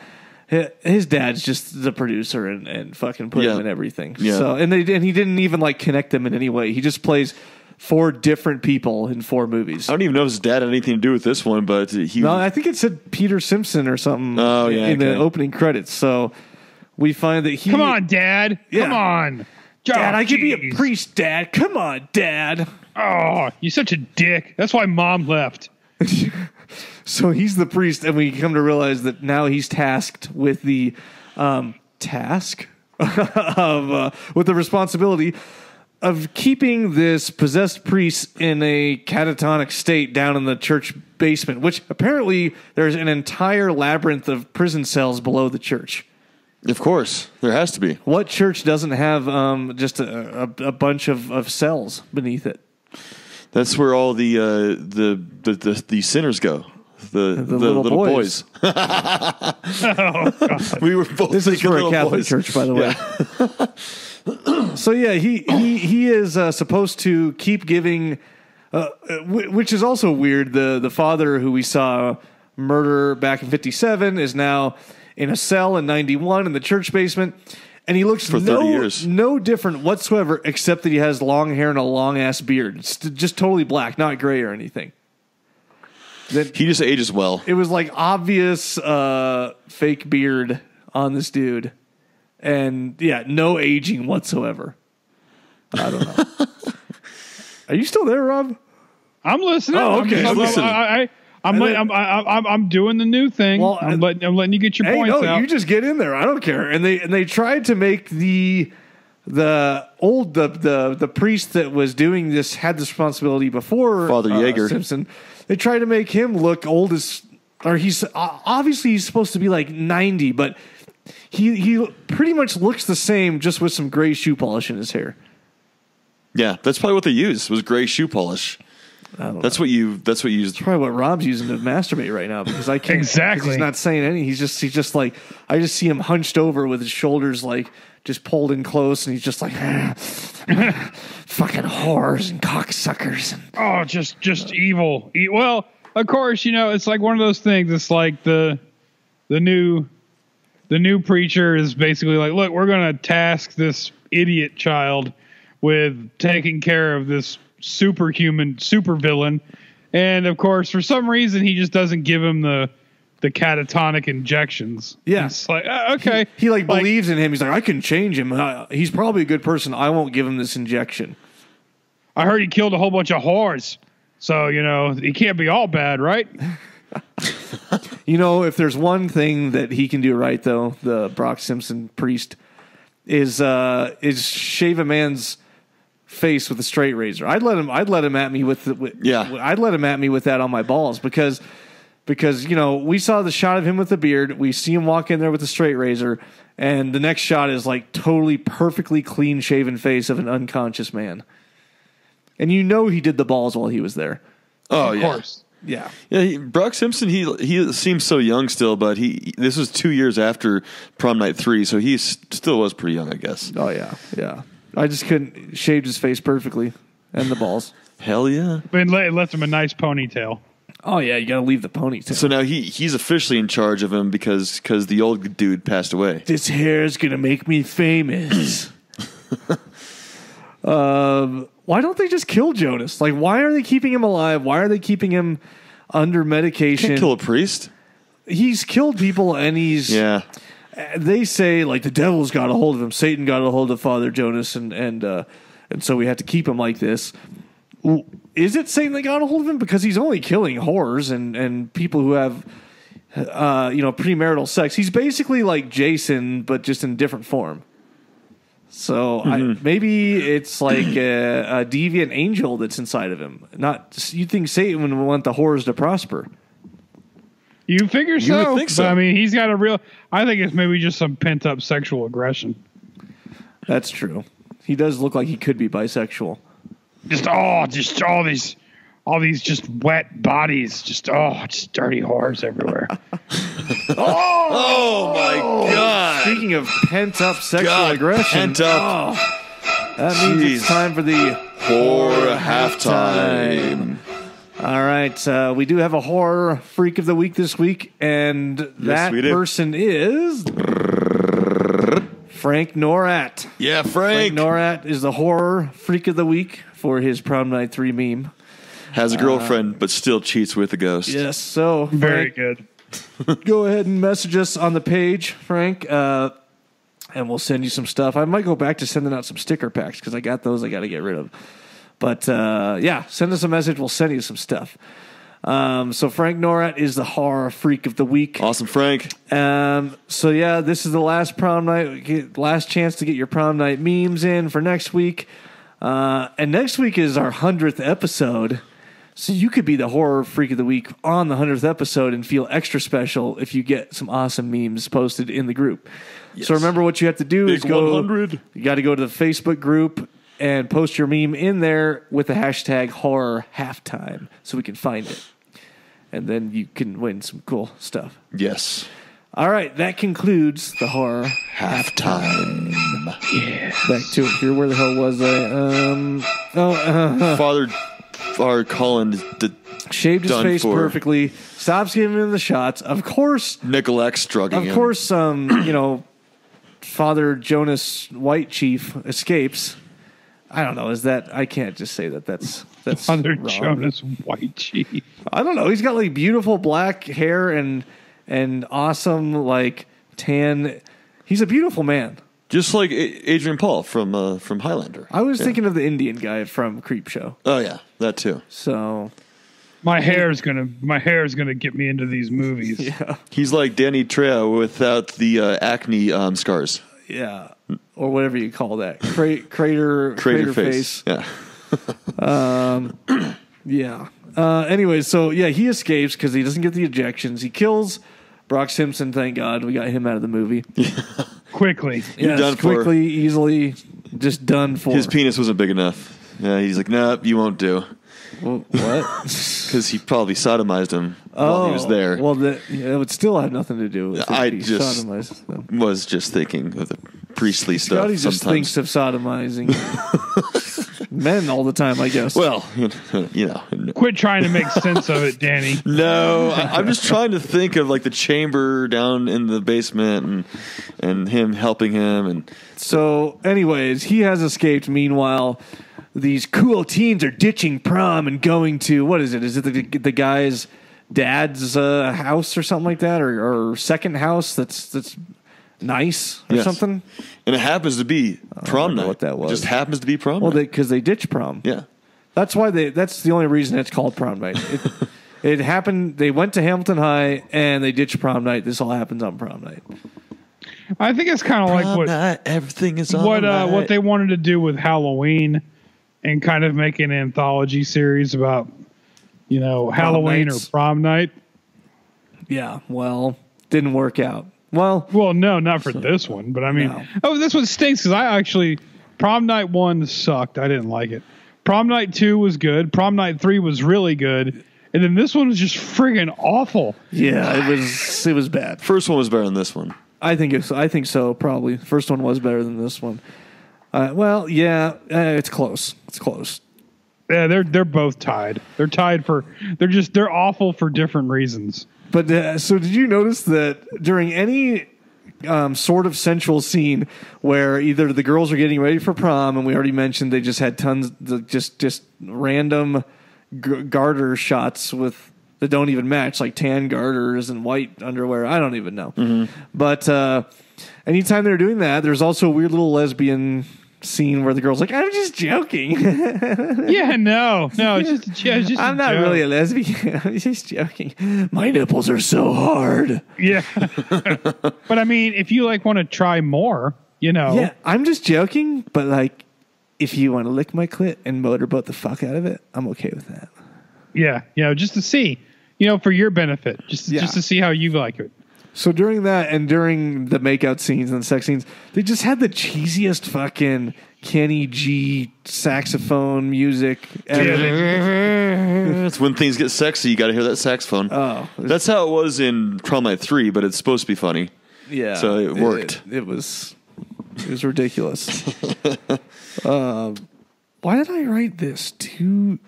Hi- His dad's just the producer and, and fucking put Yeah. him in everything. Yeah. So and they and he didn't even like connect them in any way. He just plays four different people in four movies. I don't even know if his dad had anything to do with this one, but he. No, I think it said Peter Simpson or something. Oh, yeah, in the okay. opening credits. So we find that he. Come on, Dad. Yeah. Come on. Dad, I could be a priest, Dad. Come on, Dad. Oh, you're such a dick. That's why Mom left. So he's the priest, and we come to realize that now he's tasked with the um, task of uh, with the responsibility of keeping this possessed priest in a catatonic state down in the church basement. Which apparently there's an entire labyrinth of prison cells below the church. of course, there has to be. What church doesn't have um, just a, a, a bunch of, of cells beneath it? That's where all the uh, the, the the the sinners go. The the, little little, boys. boys. we were both. This is for a Catholic boys. church, by the way. so yeah, he he he is uh, supposed to keep giving, uh, uh, which is also weird. The the father who we saw murder back in '57 is now in a cell in '91 in the church basement, and he looks For 30 no, years. no different whatsoever, except that he has long hair and a long ass beard. It's just totally black, not gray or anything. That He just ages well. it was like obvious uh, fake beard on this dude, and yeah, no aging whatsoever. I don't know. Are you still there, Rob? I'm listening. Oh, I'm- okay. I'm, Listen. I, I, I, I'm, And then- I'm, I'm, I'm, I'm doing the new thing. Well, I'm, letting, I'm letting you get your Hey, points no, out. you just get in there. I don't care. And they and they tried to make the the old the the the priest that was doing this had this responsibility before Father uh, Yeager. Simpson. They tried to make him look old as, or he's uh, obviously he's supposed to be like ninety, but he he pretty much looks the same, just with some gray shoe polish in his hair. Yeah, that's probably what they used was gray shoe polish. That's what you. That's what you use. probably what Rob's using to masturbate right now because I can't. Exactly. He's not saying any. He's just he's just like I just see him hunched over with his shoulders like just pulled in close, and he's just like fucking whores and cocksuckers. And, Oh, just just evil. E- Well, of course, you know it's like one of those things. It's like the the new the new preacher is basically like, look, we're going to task this idiot child with taking care of this superhuman supervillain, and of course, for some reason, he just doesn't give him the the catatonic injections. Yeah. it's like uh, okay, he like, believes in him. He's like I can change him. Uh, he's probably a good person. I won't give him this injection. I heard he killed a whole bunch of whores, so you know he can't be all bad, right? You know, if there's one thing that he can do right, though, the Brock Simpson priest is uh, is shave a man's face with a straight razor. I'd let him. I'd let him at me with, the, with Yeah. I'd let him at me with that on my balls because because you know we saw the shot of him with the beard. We see him walk in there with a straight razor, and the next shot is like totally perfectly clean shaven face of an unconscious man, and you know he did the balls while he was there. Oh of yeah. course. Yeah. Yeah, he, Brock Simpson. He he seems so young still, but he this was two years after Prom Night Three, so he still was pretty young, I guess. Oh yeah, yeah. I just couldn't shaved his face perfectly and the balls. Hell yeah! But it left him a nice ponytail. Oh yeah, you gotta leave the ponytail. So now he he's officially in charge of him because because the old dude passed away. this hair is gonna make me famous. um, why don't they just kill Jonas? Like, why are they keeping him alive? Why are they keeping him under medication? Can't kill a priest. he's killed people, and he's Yeah, they say like the devil's got a hold of him, Satan got a hold of Father Jonas, and and uh, and so we have to keep him like this. Is it Satan that got a hold of him because he's only killing whores and and people who have uh, you know premarital sex? He's basically like Jason, but just in different form. So I, maybe it's like a, a deviant angel that's inside of him. Not you think Satan would want the whores to prosper? You figure You so. would think so. But, I mean, he's got a real. I think it's maybe just some pent up sexual aggression. That's true. He does look like he could be bisexual. Just oh, just all these, all these just wet bodies. Just oh, just dirty whores everywhere. Oh! oh my oh! god! Speaking of pent up sexual God, aggression, pent up. oh, that means it's time for the For halftime. All right, uh, we do have a horror freak of the week this week, and that we do. person is Frank Norat. Yeah, Frank Frank Norat is the horror freak of the week for his prom night three meme. has a girlfriend, but still cheats with a ghost. Yes, so Very Frank, good. go ahead and message us on the page, Frank, uh, and we'll send you some stuff. I might go back to sending out some sticker packs because I got those I got to get rid of. But uh, yeah, send us a message. We'll send you some stuff. Um, so Frank Norat is the horror freak of the week. Awesome, Frank. Um, so yeah, this is the last prom night, last chance to get your prom night memes in for next week. Uh, and next week is our hundredth episode. So you could be the horror freak of the week on the hundredth episode and feel extra special if you get some awesome memes posted in the group. So remember what you have to do is go. 100. You got to go to the Facebook group and post your meme in there with the hashtag horror halftime so we can find it. And then you can win some cool stuff. Yes. All right, that concludes the horror. Halftime. Yeah. Back to it here. Where the hell was I? Um, oh, uh, Father, our Colin, d- shaved his face for. perfectly. Stops giving him the shots. Of course, Nicolex drugging of him. course. Um, you know, Father Jonas White Chief escapes. I don't know. Is that I can't just say that. That's that's Father wrong. Jonas White Chief. I don't know. He's got like beautiful black hair and and awesome like tan. He's a beautiful man. Just like A- Adrian Paul from uh, from Highlander. I was thinking of the Indian guy from Creep Show. Oh yeah, that too. So My hair is gonna my hair is gonna get me into these movies. yeah, He's like Danny Trejo without the uh, acne um, scars. yeah, or whatever you call that, Cra- crater, Crater, face. Yeah. um, Yeah. Uh, anyway, so yeah, he escapes because he doesn't get the ejections. He kills Brock Simpson. Thank God we got him out of the movie. Quickly. Yes, done for. quickly, easily, just done for. His penis wasn't big enough. Yeah, he's like, nope, you won't do. What? Because he probably sodomized him while he was there. Oh, Well, that yeah, it would still have nothing to do with it. I just- sodomized them. was just thinking of the priestly stuff. Scotty just sometimes. thinks of sodomizing men all the time. I guess. well, you know. Quit trying to make sense of it, Danny. No, I, I'm just trying to think of like the chamber down in the basement and and him helping him and So, anyways, he has escaped. Meanwhile, these cool teens are ditching prom and going to what is it? Is it the, the guy's dad's uh, house or something like that, or, or second house that's that's nice or Yes. something? and it happens to be prom know night. what that It was. just happens to be prom Well, night. because they, ditch prom. yeah. That's why they. That's the only reason it's called prom night. It, it happened. They went to Hamilton High and they ditched prom night. This all happens on prom night. I think it's kind of like what night, everything is what uh, what they wanted to do with Halloween, and kind of make an anthology series about you know Halloween or nights. prom night. Yeah. Well, didn't work out. Well, Well, no, not for this one, but I mean, No. oh, this one stinks because I actually prom night one sucked. I didn't like it. Prom night two was good. Prom night three was really good, and then this one was just friggin' awful. yeah, it was. It was bad. First one was better than this one. I think it's. I think so. Probably first one was better than this one. Uh, well, yeah, uh, it's close. It's close. Yeah, they're they're both tied. They're tied for. They're just they're awful for different reasons. But uh, so did you notice that during any um, sort of sensual scene where either the girls are getting ready for prom, and we already mentioned they just had tons, just just random g- garter shots with that don't even match, like tan garters and white underwear. I don't even know. But uh, anytime they're doing that, there's also a weird little lesbian scene where the girl's like, "I'm just joking." Yeah, no, no, it's just, yeah, it's just I'm not joke. really a lesbian. I'm just joking. My nipples are so hard. Yeah, but I mean, if you like want to try more, you know, Yeah, I'm just joking, but like, if you want to lick my clit and motorboat the fuck out of it, I'm okay with that. yeah, you know, just to see, you know, for your benefit, just Yeah. just to see how you like it. So during that and during the makeout scenes and sex scenes, they just had the cheesiest fucking Kenny G saxophone music. ever. It's when things get sexy, you got to hear that saxophone. Oh, That's how it was in Prom Night 3, but it's supposed to be funny. yeah. So it worked. It, it was, it was ridiculous. um, why did I write this? Two,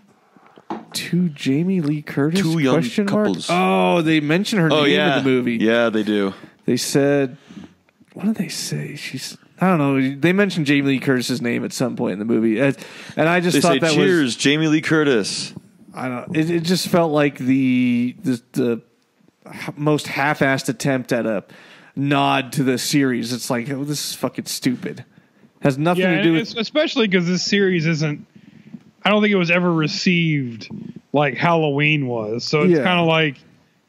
two Jamie Lee Curtis Two young question mark? Oh, they mention her Oh, name yeah. in the movie. Yeah, they do. They said, what did they say? She's, I don't know. They mentioned Jamie Lee Curtis's name at some point in the movie, and, and I just They thought say, that cheers, was, Jamie Lee Curtis. I don't. It, it just felt like the the, the most half-assed attempt at a nod to the series. It's like, oh, this is fucking stupid. Has nothing Yeah, to do and with. it's- especially because this series isn't. I don't think it was ever received like Halloween was. So it's Yeah. kind of like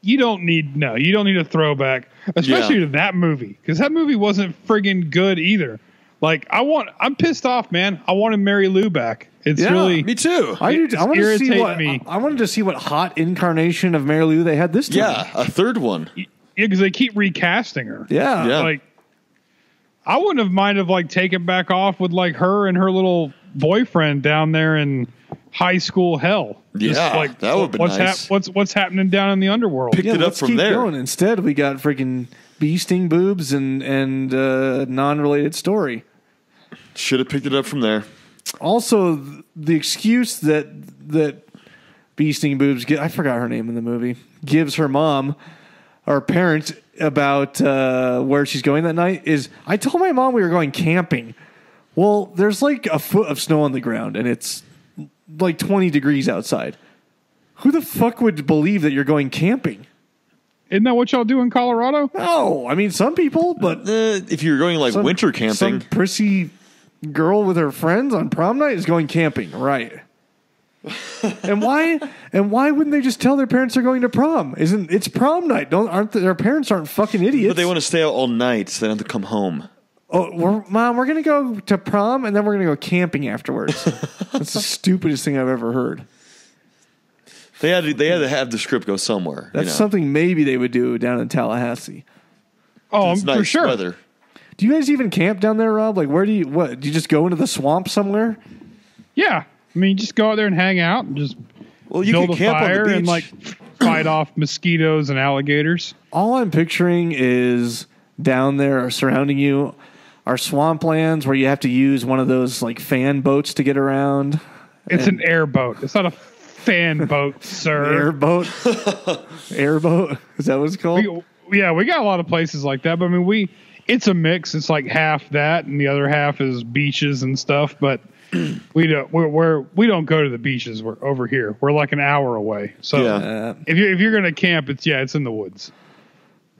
you don't need no, you don't need a throwback, especially Yeah. to that movie because that movie wasn't friggin' good either. Like I want, I'm pissed off, man. I wanted Mary Lou back. It's Yeah, really Me too. I, do, I want to see what me. I, I wanted to see what hot incarnation of Mary Lou they had this time. yeah, a third one. yeah because they keep recasting her. yeah, Yeah. like I wouldn't have minded like taking back off with like her and her little boyfriend down there in high school hell. Yeah, like that would've been what's nice. what's what's happening down in the underworld? Pick- Yeah, it up let's from keep there. going. Instead, we got freaking bee sting boobs and and uh, non-related story. Should have picked it up from there. Also, the excuse that that bee sting boobs get, I forgot her name in the movie, gives her mom or parents about uh, where she's going that night is, I told my mom we were going camping. Well, there's like a foot of snow on the ground and it's like 20 degrees outside. Who the fuck would believe that you're going camping? Isn't that what y'all do in Colorado? No, I mean some people, but Uh, if you're going like some- winter camping, Some prissy girl with her friends on prom night is going camping, right? and why? And why wouldn't they just tell their parents they're going to prom? Isn't it's prom night? Don't aren't their parents aren't fucking idiots? but they want to stay out all night, so they don't have to come home. Oh, we're, mom, we're gonna go to prom and then we're gonna go camping afterwards. That's the stupidest thing I've ever heard. They had to, they had to have the script go somewhere. That's you know? something maybe they would do down in Tallahassee. Oh, It's for nice sure. weather. Do you guys even camp down there, Rob? Like, where do you what? Do you just go into the swamp somewhere? Yeah, I mean, just go out there and hang out and just Well, you build can a camp on fire the beach. and like fight off mosquitoes and alligators. All I'm picturing is down there or surrounding you are swamplands where you have to use one of those like fan boats to get around. It's an airboat. It's not a fan boat, sir. Airboat. Airboat. Is that what it's called? We, yeah, we got a lot of places like that, but I mean, we it's a mix. It's like half that, and the other half is beaches and stuff. But we don't we're, we're we don't go to the beaches. We're over here. We're like an hour away. So Yeah. If you if you're gonna camp, it's yeah, it's in the woods.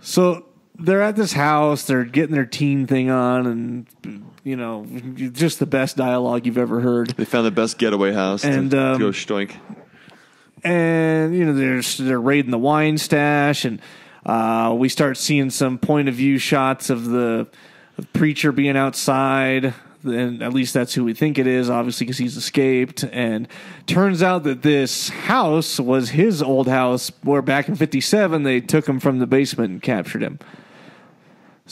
So they're at this house. They're getting their teen thing on, and you know, just the best dialogue you've ever heard. They found the best getaway house And, to, um, to go stoink. and you know they're they're raiding the wine stash, and uh, we start seeing some point of view shots of the, the preacher being outside. And at least that's who we think it is, obviously, because he's escaped. And turns out that this house was his old house, where back in '57 they took him from the basement and captured him.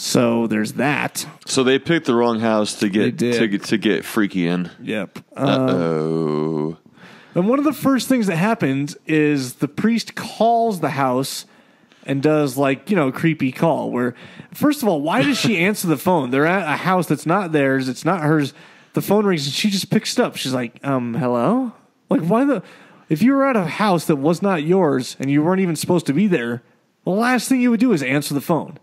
So there's that. So they picked the wrong house to They get did. to get to get freaky in. Yep. Uh Oh, And one of the first things that happens is the priest calls the house and does like, you know, a creepy call where first of all, why does she answer the phone? They're at a house that's not theirs, it's not hers. The phone rings and she just picks it up. She's like, um, hello? Like why the if you were at a house that was not yours and you weren't even supposed to be there, the last thing you would do is answer the phone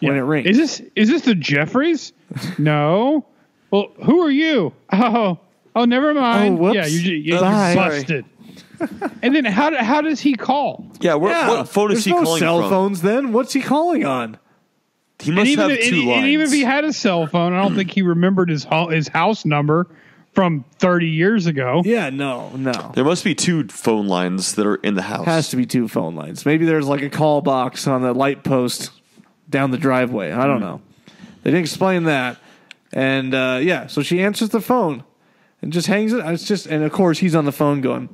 when it rings. Is this is this the Jeffries? no. Well, who are you? Oh, oh, never oh, mind. Oh, whoops. Yeah, you, you, you're Bye. busted. and then how how does he call? yeah. Where, Yeah, what phone is there's he no calling cell from? phones then. What's he calling on? He must even, have if, two and, lines. and even if he had a cell phone, I don't think he remembered his ho- his house number from 30 years ago. Yeah, no, no. there must be two phone lines that are in the house. Has to be two phone lines. Maybe there's like a call box on the light post down the driveway. I don't know. They didn't explain that. And uh, yeah, so she answers the phone and just hangs it. It's just, and of course he's on the phone going,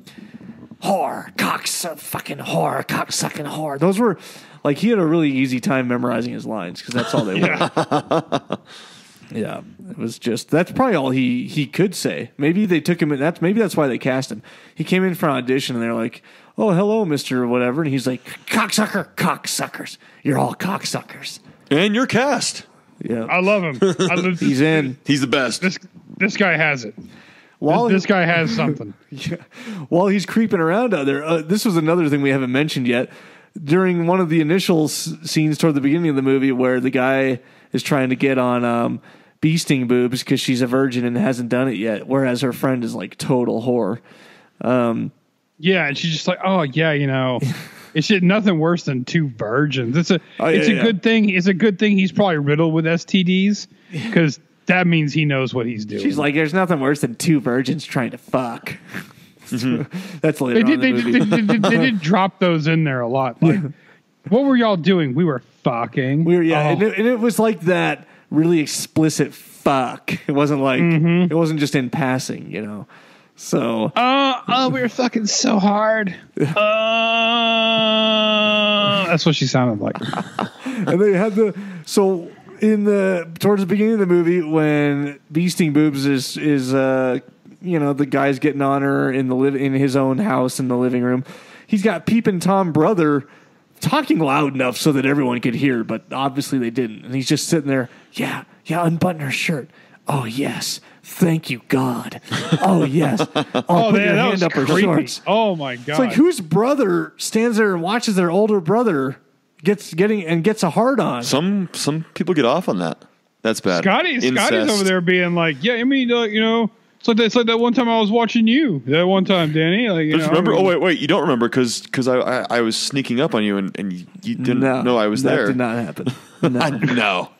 "Whore, cocks, fucking whore, cocksucking whore." Those were like he had a really easy time memorizing his lines because that's all they were. Yeah, it was just that's probably all he he could say. Maybe they took him in. That's maybe that's why they cast him. He came in for an audition and they're like, "Oh, hello, Mister whatever," and he's like, "Cocksucker, cocksuckers, you're all cocksuckers." and you're cast. Yeah, I love him. I love, he's in. He's the best. This this guy has it. While This guy has something. while he's creeping around out there, uh, this was another thing we haven't mentioned yet. During one of the initial s- scenes toward the beginning of the movie, where the guy is trying to get on um, bee sting boobs because she's a virgin and hasn't done it yet, whereas her friend is like total whore. Yeah, and she's just like, oh yeah, you know, it's just nothing worse than two virgins. It's a Oh, yeah, it's a yeah. good thing. It's a good thing he's probably riddled with STDs because that means he knows what he's doing. She's like, "There's nothing worse than two virgins trying to fuck." That's later they on did in they, the did, movie. they, did, they did drop those in there a lot. Like, what were y'all doing? We were fucking. We were, yeah, Oh. and, it, and it was like that really explicit fuck. It wasn't like Mm-hmm. it wasn't just in passing, you know. So Uh, oh, we were fucking so hard. Uh, that's what she sounded like. and they had the so in the towards the beginning of the movie when Beasting Boobs is is uh you know the guy's getting on her in the live in his own house in the living room. He's got Peepin' Tom brother talking loud enough so that everyone could hear, but obviously they didn't. And he's just sitting there, yeah, yeah, unbutton her shirt. Oh yes, thank you God. Oh yes. Oh, Oh, put man, your that hand was up her creepy. shorts. Oh my god! It's like whose brother stands there and watches their older brother gets getting and gets a hard on. Some some people get off on that. That's bad. Scotty, Scotty's over there being like, yeah, I mean, uh, you know, it's like, that, it's like that one time I was watching you. That one time, Danny. Like, you know, remember? I mean- Oh wait, wait. You don't remember because I, I I was sneaking up on you and, and you, you didn't no, know I was that there. did not happen. No. no,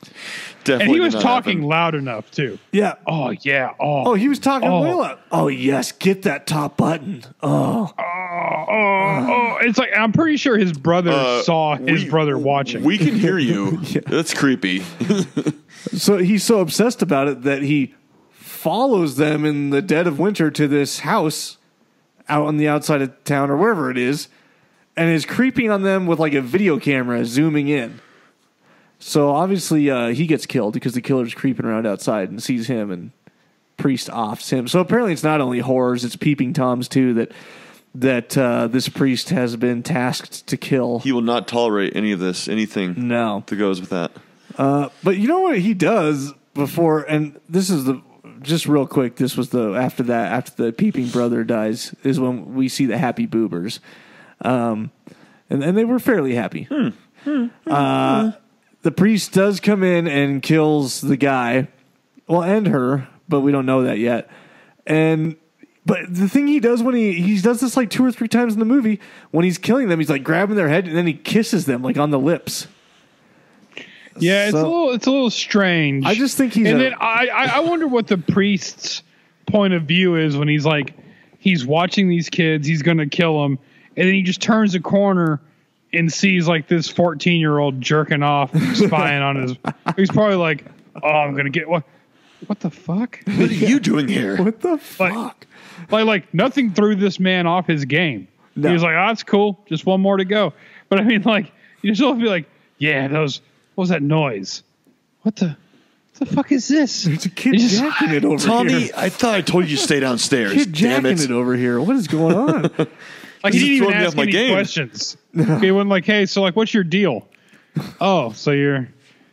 And he was talking happen. loud enough too. yeah. Oh yeah. Oh. Oh, he was talking Oh. way loud. Oh yes, get that top button. Oh, oh, oh, oh. It's like I'm pretty sure his brother Uh, saw his we- brother watching. We can hear you. That's creepy. so he's so obsessed about it that he follows them in the dead of winter to this house out on the outside of town or wherever it is, and is creeping on them with like a video camera zooming in. So obviously uh, he gets killed because the killer's creeping around outside and sees him and priest offs him. So apparently, it's not only horrors; it's peeping toms too that that uh, this priest has been tasked to kill. He will not tolerate any of this, anything no, that goes with that. Uh, but you know what he does before, and this is the just real quick. This was the after that after the peeping brother dies is when we see the happy boobers, um, and and they were fairly happy. Hmm. Uh, the priest does come in and kills the guy, well, and her, but we don't know that yet. And but the thing he does when he he does this like two or three times in the movie when he's killing them, he's like grabbing their head and then he kisses them like on the lips. Yeah, it's a little it's a little strange. I just think he's and a- then I, I I wonder what the priest's point of view is when he's like he's watching these kids, he's gonna kill them, and then he just turns a corner and sees like this fourteen year old jerking off, spying on his. He's probably like, "Oh, I'm gonna get what? What the fuck? What are you doing here? What the fuck? like like nothing threw this man off his game. No. He was like, "Oh, that's cool. Just one more to go." But I mean, like, you still have to be like, "Yeah, those. What was that noise? What the? What the fuck is this?" There's a kid He just- jacking it over Tommy, here. I thought I told you to stay downstairs. Kid Damn jacking it. it. over here. What is going on? Like he didn't even throwing me ask my any game. questions. he wasn't like, "Hey, so like, what's your deal?" oh, so you're,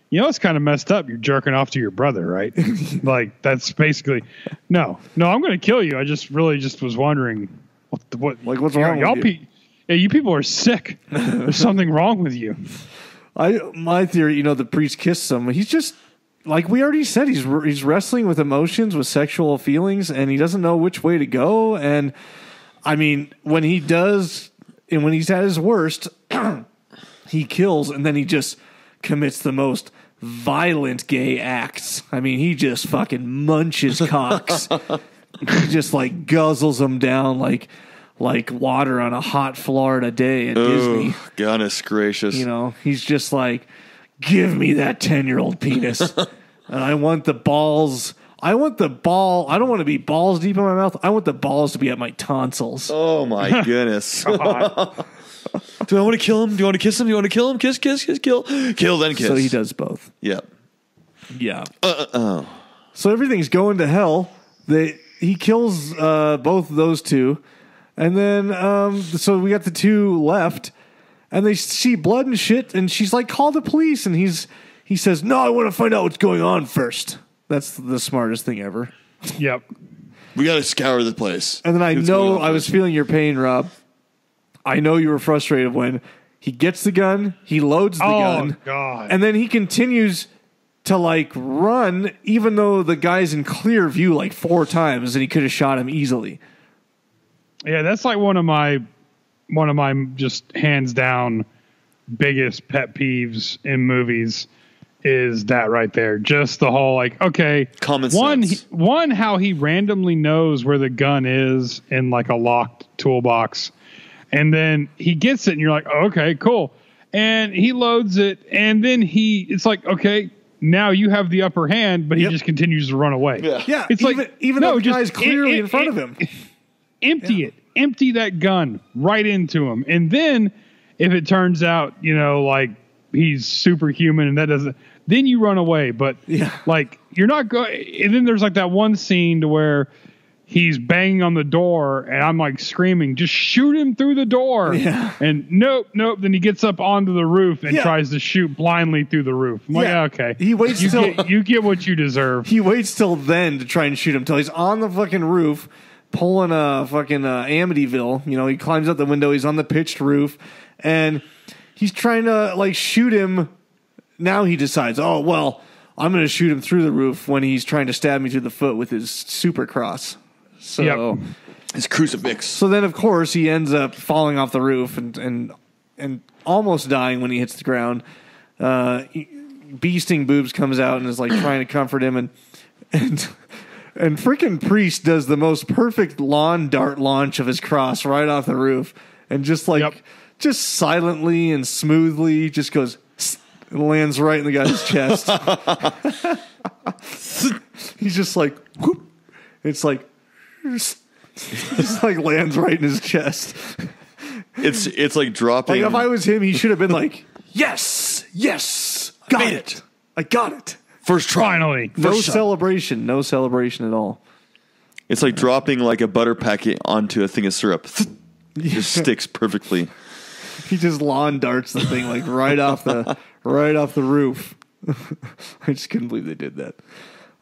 you know, it's kind of messed up. You're jerking off to your brother, right? like that's basically, no, no, I'm going to kill you. I just really just was wondering, what, the, what, Like, what's you know, wrong with y'all you? pe- yeah, you people are sick. There's something wrong with you. I my theory, you know, the priest kissed him. He's just like we already said. He's he's wrestling with emotions, with sexual feelings, and he doesn't know which way to go. And I mean, when he does, and when he's at his worst, he kills, and then he just commits the most violent gay acts. I mean, he just fucking munches cocks. he just like guzzles them down like like water on a hot Florida day at Disney. Oh, goodness gracious. You know, he's just like, give me that 10 year old penis. I want the balls. I want the ball. I don't want to be balls deep in my mouth. I want the balls to be at my tonsils. oh my goodness. Do I want to kill him? Do you want to kiss him? Do you want to kill him? Kiss, kiss, kiss, kill. Kill, then kiss. So he does both. Yep. Yeah. So everything's going to hell. They he kills uh, both of those two, and then um, so we got the two left, and they see blood and shit, and she's like, "Call the police," and he's he says, "No, I want to find out what's going on first. That's the smartest thing ever. Yep. We got to scour the place. And then I See what's going know on I was feeling your pain, Rob. I know you were frustrated when he gets the gun, he loads the Oh gun, God. and then he continues to like run, even though the guy's in clear view like four times, and he could have shot him easily. Yeah, that's like one of my one of my just hands down biggest pet peeves in movies is that right there. Just the whole like okay, Common one sense. he- one how he randomly knows where the gun is in like a locked toolbox. And then he gets it and you're like, oh, "Okay, cool." And he loads it and then he it's like, "Okay, now you have the upper hand," but he Yep. just continues to run away. Yeah. Yeah, It's even, like even no, though the just guy's clearly it- in front it- of him. empty it empty that gun right into him and then if it turns out you know like he's superhuman and that doesn't then you run away but Yeah. like you're not going and then there's like that one scene to where he's banging on the door and i'm like screaming just shoot him through the door Yeah. and nope nope then he gets up onto the roof and Yeah. tries to shoot blindly through the roof i'm like Yeah. okay He waits you till- get, you get what you deserve He waits till then to try and shoot him till he's on the fucking roof, pulling a fucking uh, Amityville. You know, he climbs out the window. He's on the pitched roof, and he's trying to like shoot him. Now he decides, oh well, I'm going to shoot him through the roof when he's trying to stab me through the foot with his super cross. So, Yep. His crucifix. so then of course he ends up falling off the roof and and and almost dying when he hits the ground. Uh, Beasting boobs comes out and is like trying to comfort him and and and freaking priest does the most perfect lawn dart launch of his cross right off the roof and just like Yep. Just silently and smoothly just goes and lands right in the guy's chest. He's just like whoop. it's like just like lands right in his chest. It's it's like dropping. Like if I was him, he should have been like, "Yes, yes, got Made it. it. I got it." First try. Finally. No First shot. celebration. No celebration at all. It's like dropping like a butter packet onto a thing of syrup. Just sticks perfectly. He just lawn darts the thing like right off the right off the roof. I just couldn't believe they did that.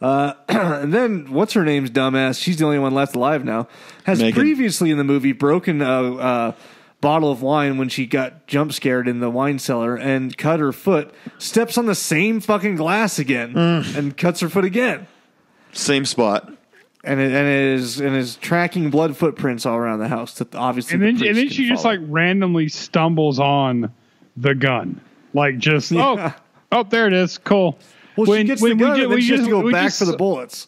Uh, and then what's her name's dumbass? She's the only one left alive now. Has Megan. previously in the movie broken a, a bottle of wine when she got jump scared in the wine cellar and cut her foot. Steps on the same fucking glass again Mm. and cuts her foot again. Same spot. And it, and it is and is tracking blood footprints all around the house. That obviously, And then priest and then she just like randomly stumbles on the gun. Like just oh oh there it is. Cool. well, she gets the gun then she has to go we back just- for the bullets.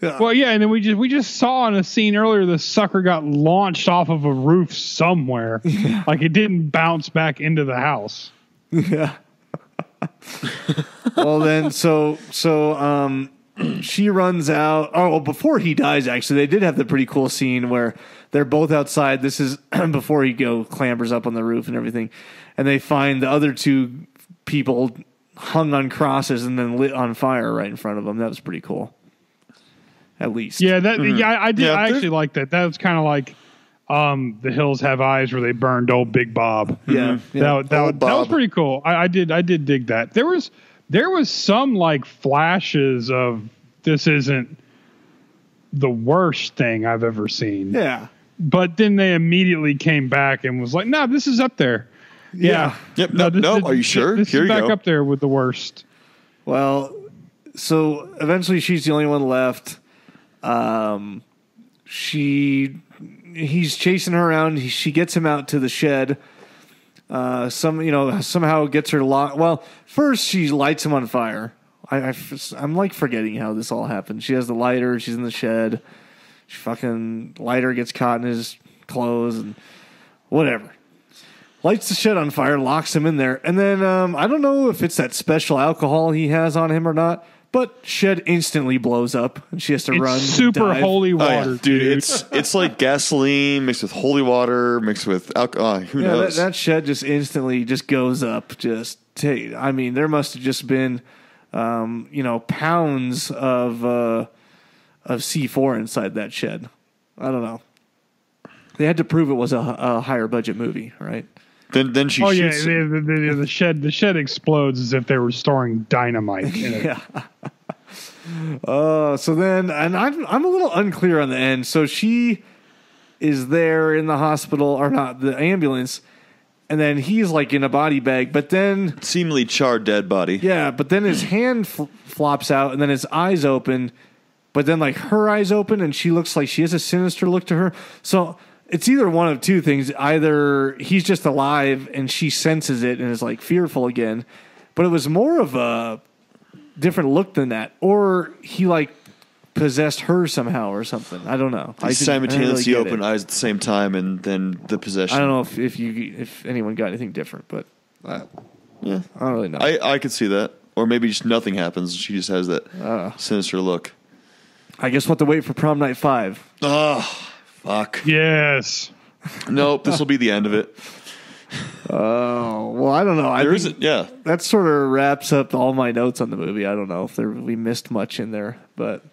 Well, yeah, and then we just we just saw in a scene earlier the sucker got launched off of a roof somewhere. Like it didn't bounce back into the house. Yeah. well then so so um she runs out oh well, before he dies actually they did have the pretty cool scene where they're both outside this is before he go clambers up on the roof and everything and they find the other two people hung on crosses and then lit on fire right in front of them that was pretty cool at least Yeah, that yeah, I, I did. Yeah, I actually like that. That was kind of like um, the hills have eyes where they burned old Big Bob. yeah, yeah. That, that, Old that was pretty cool. I, I did I did dig that. There was there was some like flashes of this isn't the worst thing I've ever seen. yeah But then they immediately came back and was like, "No, this is up there." Yeah. Yep, no, no, are you sure? This Here is you back go. up there with the worst. Well, so eventually she's the only one left. Um, she, he's chasing her around. He, she gets him out to the shed. Uh, some, you know, somehow gets her locked. Well, first she lights him on fire. I, I, am like forgetting how this all happened. She has the lighter. She's in the shed. She fucking lighter gets caught in his clothes and whatever lights the shed on fire, locks him in there, and then um, I don't know if it's that special alcohol he has on him or not, but shed instantly blows up, and she has to It's run. super dive. holy Oh, water, yeah. dude. It's it's like gasoline mixed with holy water mixed with alcohol. who Yeah, that, knows? that shed just instantly just goes up. Just take. I mean, there must have just been, um, you know, pounds of uh, of C four inside that shed. I don't know. They had to prove it was a, a higher budget movie, right? Then then she Oh yeah, the, the, the, the shed the shed explodes as if they were storing dynamite in it. Yeah. Uh, so then, and I'm I'm a little unclear on the end. So she is there in the hospital, or not the ambulance, and then he's like in a body bag. But then, seemingly charred dead body. yeah, but then his hand fl- flops out, and then his eyes open. But then, like her eyes open, and she looks like she has a sinister look to her. So it's either one of two things: either he's just alive, and she senses it and is like fearful again. But it was more of a different look than that, or he like possessed her somehow or something. I don't know. I They I didn't really simultaneously get open it. eyes at the same time, and then the possession. I don't know if, if you if anyone got anything different, but uh, Yeah, I don't really know. I I could see that, or maybe just nothing happens. She just has that Uh. sinister look. I guess we'll have to wait for prom night five. Oh, fuck. Yes. Nope, this will be the end of it. Oh well, I don't know. I There think isn't. Yeah, that sort of wraps up all my notes on the movie. I don't know if there we missed much in there, but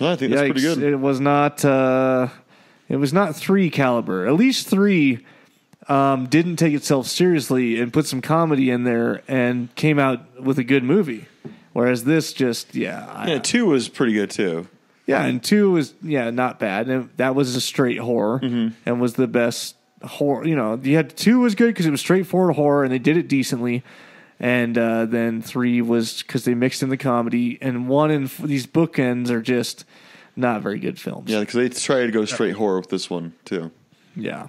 No, I think that's yikes, pretty good. it was not. Uh, it was not three caliber. At least three um, didn't take itself seriously and put some comedy in there and came out with a good movie. Whereas this just yeah I- yeah, two was pretty good too. Yeah, and two was yeah not bad. And that was a straight horror Mm-hmm. and was the best horror. You know, you had two was good because it was straightforward horror and they did it decently. And uh, then three was because they mixed in the comedy. And one and f- these bookends are just not very good films. Yeah, because they tried to go straight horror with this one too, yeah.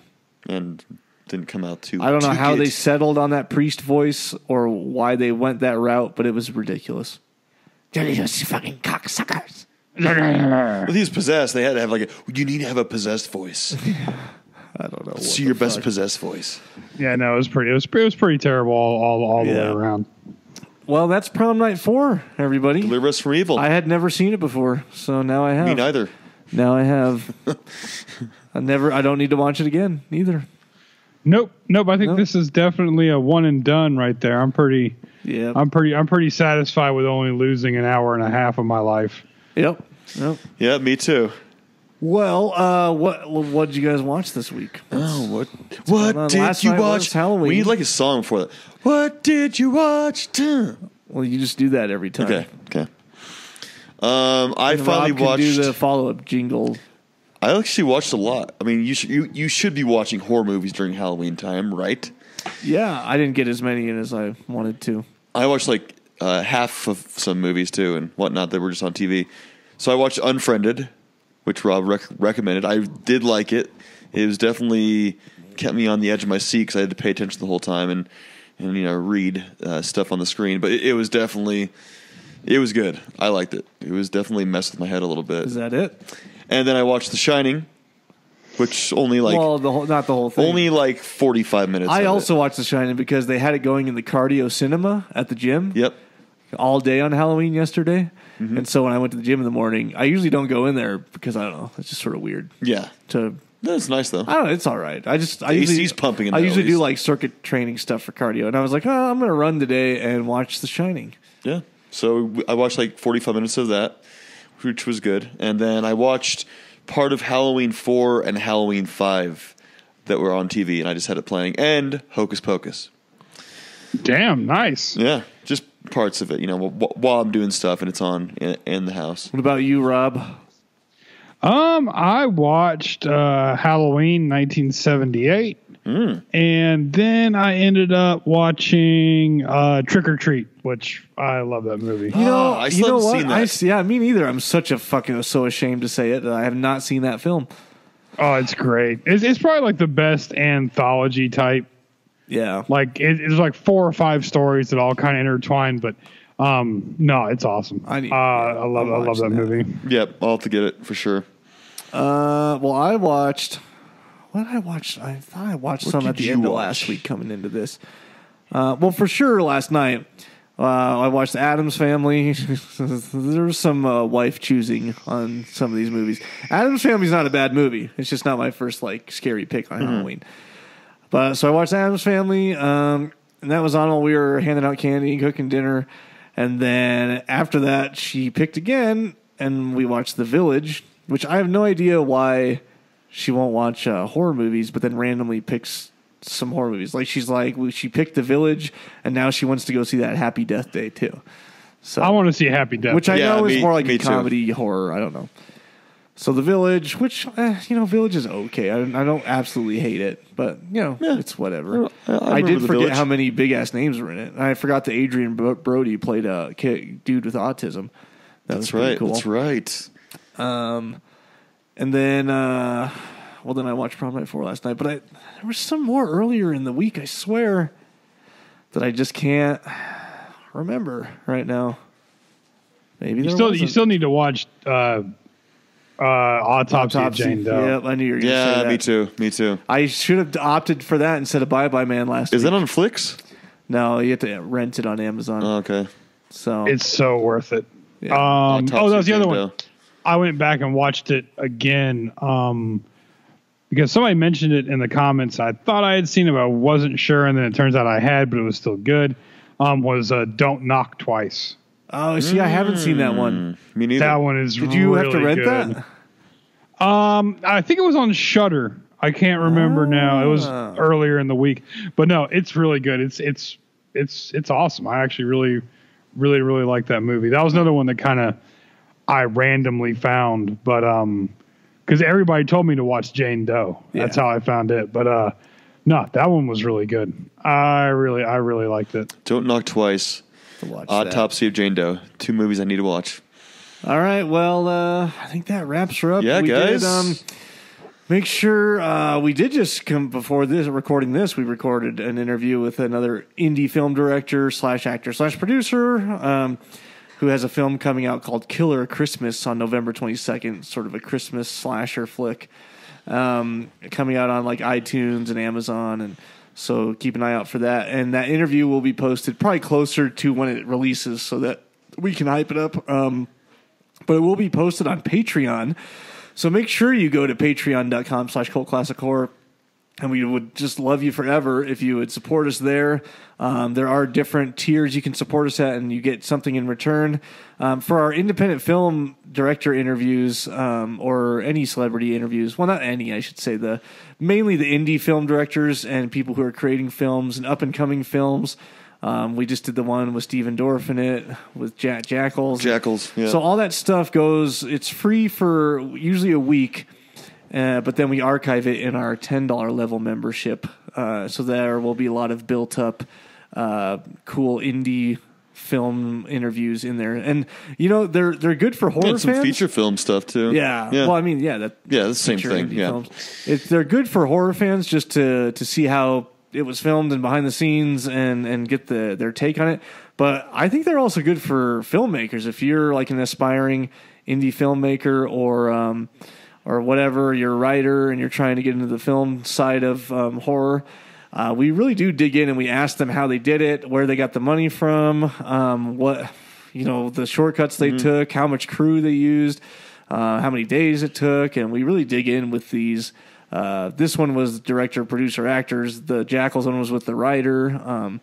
and didn't come out too. I don't know too how good. they settled on that priest voice or why they went that route, but it was ridiculous. You fucking cocksuckers. With these possessed, they had to have like a. You need to have a possessed voice. I don't know. See the your best fuck. possessed voice. Yeah, no, it was pretty. It was, it was pretty terrible all all, all the way around. Well, that's prom night four, everybody. Deliver us from evil. I had never seen it before, so now I have. Me neither. Now I have. I never. I don't need to watch it again either. Nope, nope. I think Nope. this is definitely a one and done right there. I'm pretty, Yeah. I'm pretty, I'm pretty satisfied with only losing an hour and a half of my life. Yep. Yep. Yeah, me too. Well, uh, what what did you guys watch this week? Oh, what what did you watch? Halloween. We need like a song for that. What did you watch? Well, you just do that every time. Okay, okay. Um, I And finally Rob watched. do the follow up jingle. I actually watched a lot. I mean, you should you, you should be watching horror movies during Halloween time, right? Yeah, I didn't get as many in as I wanted to. I watched like uh, half of some movies too and whatnot that were just on TV. So I watched Unfriended, which Rob rec- recommended. I did like it. It was definitely kept me on the edge of my seat because I had to pay attention the whole time and and you know read uh, stuff on the screen. But it, it was definitely it was good. I liked it. It was definitely messed with my head a little bit. Is that it? and then I watched The Shining, which only like well, the whole not the whole thing. only like forty five minutes. I of it. also watched The Shining because they had it going in the cardio cinema at the gym yep. All day on Halloween yesterday. Mm-hmm. And so when I went to the gym in the morning, I usually don't go in there because I don't know, it's just sort of weird Yeah, to that's nice though. I don't know. It's all right. I just I usually AC's pumping in I usually do like circuit training stuff for cardio, and I was like, oh, I'm going to run today and watch The Shining. Yeah. So I watched like 45 minutes of that, which was good. And then I watched part of Halloween 4 and Halloween 5 that were on TV, and I just had it playing, and Hocus Pocus. Damn, nice. Yeah. Just parts of it, you know, while I'm doing stuff and it's on in, in the house. What about you, Rob? Um, I watched uh, Halloween 1978, Hmm. and then I ended up watching uh, Trick 'r Treat, which I love that movie. You know, Oh, I you know haven't what? seen I that. s- yeah, me neither. I'm such a fucking so ashamed to say it that I have not seen that film. Oh, it's great. It's, it's probably like the best anthology type. Yeah, Like it, it's like four or five stories that all kind of intertwine, but um, no, it's awesome. I need- uh, I love, I'm love that that. movie. Yep. I'll have to get it for sure. Uh, well, I watched. What did I watch? I thought I watched some at the you end of last week coming into this. Uh, well, for sure, last night uh, I watched the Addams Family. there was some uh, wife choosing on some of these movies. Addams Family's not a bad movie. It's just not my first like scary pick on Halloween. But so I watched Addams Family, um, and that was on while we were handing out candy and cooking dinner. And then after that, she picked again, and we watched The Village, which I have no idea why she won't watch uh, horror movies, but then randomly picks some horror movies. Like she's like, she picked The Village, and now she wants to go see that Happy Death Day too. So I want to see Happy Death. which I Yeah, know is more like me a too. comedy horror. I don't know. So the village, which eh, you know, village is okay. I, I don't absolutely hate it, but you know, Yeah. it's whatever. I- I I, did forget Village. how many big ass names were in it. I forgot that Adrian Bro- Brody played a kid, dude with autism. That was That's pretty right. Cool. That's right. And then, uh, well, then I watched Prom Night Four last night. But I, there was some more earlier in the week. I swear that I just can't remember right now. Maybe you there still you wasn't. still need to watch uh, uh, Autopsy, of Autopsy. Jane Doe. Yep, I knew you were going to say Yeah, that. me too. Me too. I should have opted for that instead of Bye Bye Man last Is week. that on Flicks? no, you have to rent it on Amazon. Oh, okay. so It's so worth it. Yeah. Um, oh, that was the other Jane one. Doe. I went back and watched it again um, because somebody mentioned it in the comments. I thought I had seen it, but I wasn't sure, and then it turns out I had, but it was still good. Um, was uh, Don't Knock Twice. Oh, see, I haven't seen that one. Me neither. That one is. Did you have to really rent good. that? Um, I think it was on Shudder. I can't remember now. It was Ah. earlier in the week, but no, it's really good. It's it's it's it's awesome. I actually really, really, really like that movie. That was another one that kind of I randomly found, but um, because everybody told me to watch Jane Doe. That's how I found it. But uh, no, that one was really good. I really, I really liked it. Don't Knock Twice. To watch that. Autopsy of Jane Doe. Two movies I need to watch. All right. Well, uh, I think that wraps her up. Yeah, we guys. Did, um, make sure uh, we did just come before this recording this. We recorded an interview with another indie film director slash actor slash producer. Um, who has a film coming out called Killer Christmas on November 22nd, sort of a Christmas slasher flick um, coming out on like iTunes and Amazon, and so keep an eye out for that. And that interview will be posted probably closer to when it releases, so that we can hype it up. Um, but it will be posted on Patreon, so make sure you go to patreon.com/slash cult classic horror and we would just love you forever if you would support us there. Um, there are different tiers you can support us at, and you get something in return. Um, for our independent film director interviews um, or any celebrity interviews, well, not any, I should say, the mainly the indie film directors and people who are creating films and up and coming films. Um, we just did the one with Stephen Dorff in it with Jack Jackals. Jackals, yeah. So all that stuff goes. It's free for usually a week. Uh, but then we archive it in our ten dollar level membership, uh, so there will be a lot of built up, uh, cool indie film interviews in there, and you know they're they're good for horror And some fans. feature film stuff too. Yeah. yeah. Well, I mean, yeah, that Yeah, the same thing, yeah. films. They're good for horror fans just to to see how it was filmed and behind the scenes and and get the their take on it. But I think they're also good for filmmakers. If you're like an aspiring indie filmmaker or um, or whatever, you're a writer and you're trying to get into the film side of um, horror. Uh, we really do dig in and we ask them how they did it, where they got the money from, um, what you know, the shortcuts they took, how much crew they used, uh, how many days it took, and we really dig in with these. Uh, this one was director, producer, actors. The Jackals one was with the writer. Um,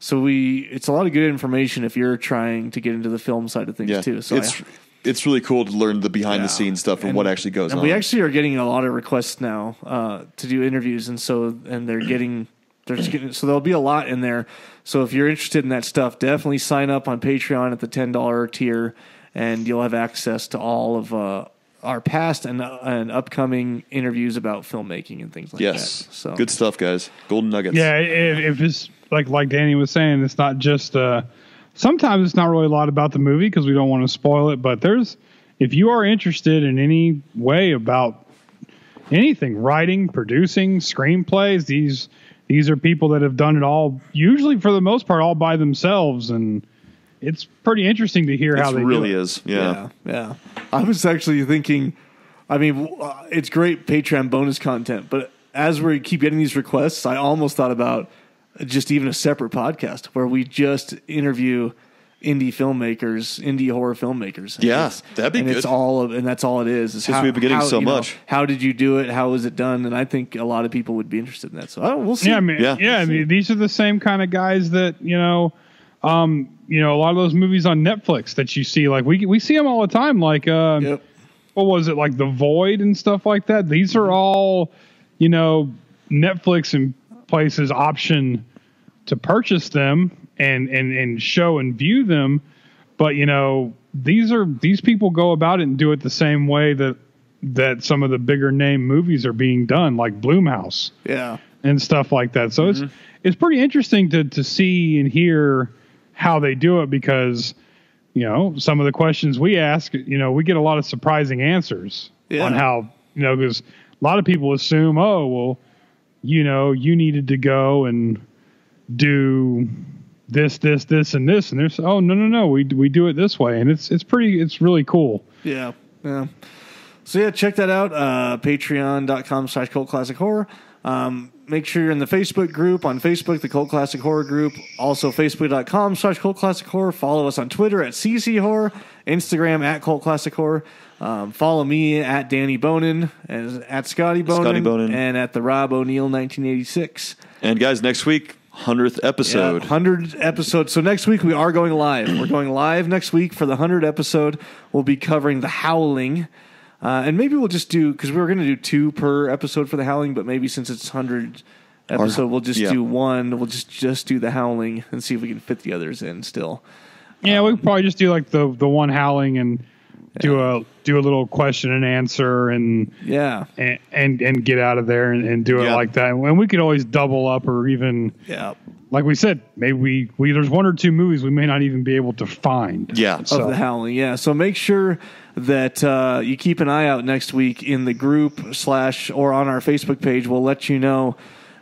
so we, it's a lot of good information if you're trying to get into the film side of things yeah. too. So it's I- it's really cool to learn the behind yeah. the scenes stuff and, what actually goes and on. we actually are getting a lot of requests now uh, to do interviews, and so and they're getting they're just getting so there'll be a lot in there. So if you're interested in that stuff, definitely sign up on Patreon at the ten dollar tier, and you'll have access to all of uh, our past and uh, and upcoming interviews about filmmaking and things like yes, that. So good stuff, guys. Golden nuggets. Yeah, if, if it's like like Danny was saying, it's not just. Uh, sometimes it's not really a lot about the movie because we don't want to spoil it. But there's, if you are interested in any way about anything, writing, producing, screenplays, these these are people that have done it all. Usually, for the most part, all by themselves, and it's pretty interesting to hear how it they really do it. is. Yeah. yeah, yeah. I was actually thinking, I mean, uh, it's great Patreon bonus content, but as we keep getting these requests, I almost thought about just even a separate podcast where we just interview indie filmmakers, indie horror filmmakers. And Yeah, it's- that'd be and It's all of, and that's all it is. is Since we've been getting so you know, much. how did you do it? How was it done? And I think a lot of people would be interested in that. So oh, we'll see. Yeah, I mean, Yeah. yeah, I mean, these are the same kind of guys that you know, um, you know, a lot of those movies on Netflix that you see, like we we see them all the time, like uh, Yep. what was it, like The Void and stuff like that. These are all, you know, Netflix and places option to purchase them and and and show and view them, but you know, these are these people go about it and do it the same way that that some of the bigger name movies are being done, like Blumhouse Yeah. and stuff like that. So Mm-hmm. it's it's pretty interesting to to see and hear how they do it because you know some of the questions we ask, you know, we get a lot of surprising answers Yeah. on how you know because a lot of people assume, oh well, you know, you needed to go and do this, this, this, and this, and there's oh no no no we we do it this way, and it's it's pretty it's really cool. Yeah, yeah. So yeah, check that out. Uh, Patreon.com slash cult classic horror. Um, make sure you're in the Facebook group on Facebook, the Cult Classic Horror group. Also, Facebook.com slash Cult Classic Horror. Follow us on Twitter at CC Horror, Instagram at Cult Classic Horror. Um, follow me at Danny Bonin, as, at Scotty Bonin, Scotty Bonin. and at the Rob O'Neill 1986. And guys, next week, hundredth episode. Yeah, 100 episodes. So next week we are going live. We're going live next week for the 100 episode. We'll be covering The Howling. Uh, and maybe we'll just do, because we were going to do two per episode for The Howling, but maybe since it's 100 episode, we'll just yeah. do one. We'll just, just do The Howling and see if we can fit the others in still. Yeah, we could probably just do like the the one howling and do a do a little question and answer and Yeah. and and, and get out of there and, and do it Yeah. like that. And we could always double up or even Yeah. like we said, maybe we, we there's one or two movies we may not even be able to find. Yeah. So- of the howling yeah so make sure that uh, you keep an eye out next week in the group slash or on our facebook page we'll let you know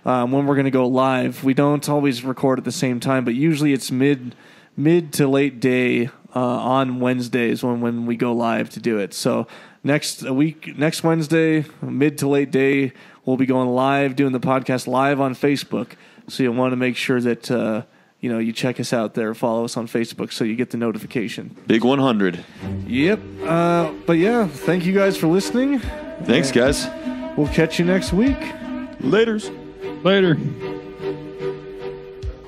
um, when we're going to go live we don't always record at the same time but usually it's mid mid to late day uh, on wednesdays when, when we go live to do it so next week next wednesday mid to late day we'll be going live doing the podcast live on facebook so you'll want to make sure that uh, you know, you check us out there, follow us on Facebook so you get the notification. Big 100. Yep. Uh, but yeah, thank you guys for listening. Thanks, guys. We'll catch you next week. Laters. Later.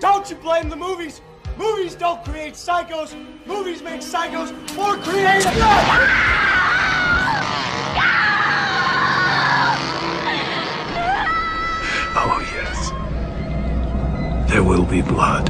Don't you blame the movies. Movies don't create psychos. Movies make psychos more creative. Oh, yes. There will be blood.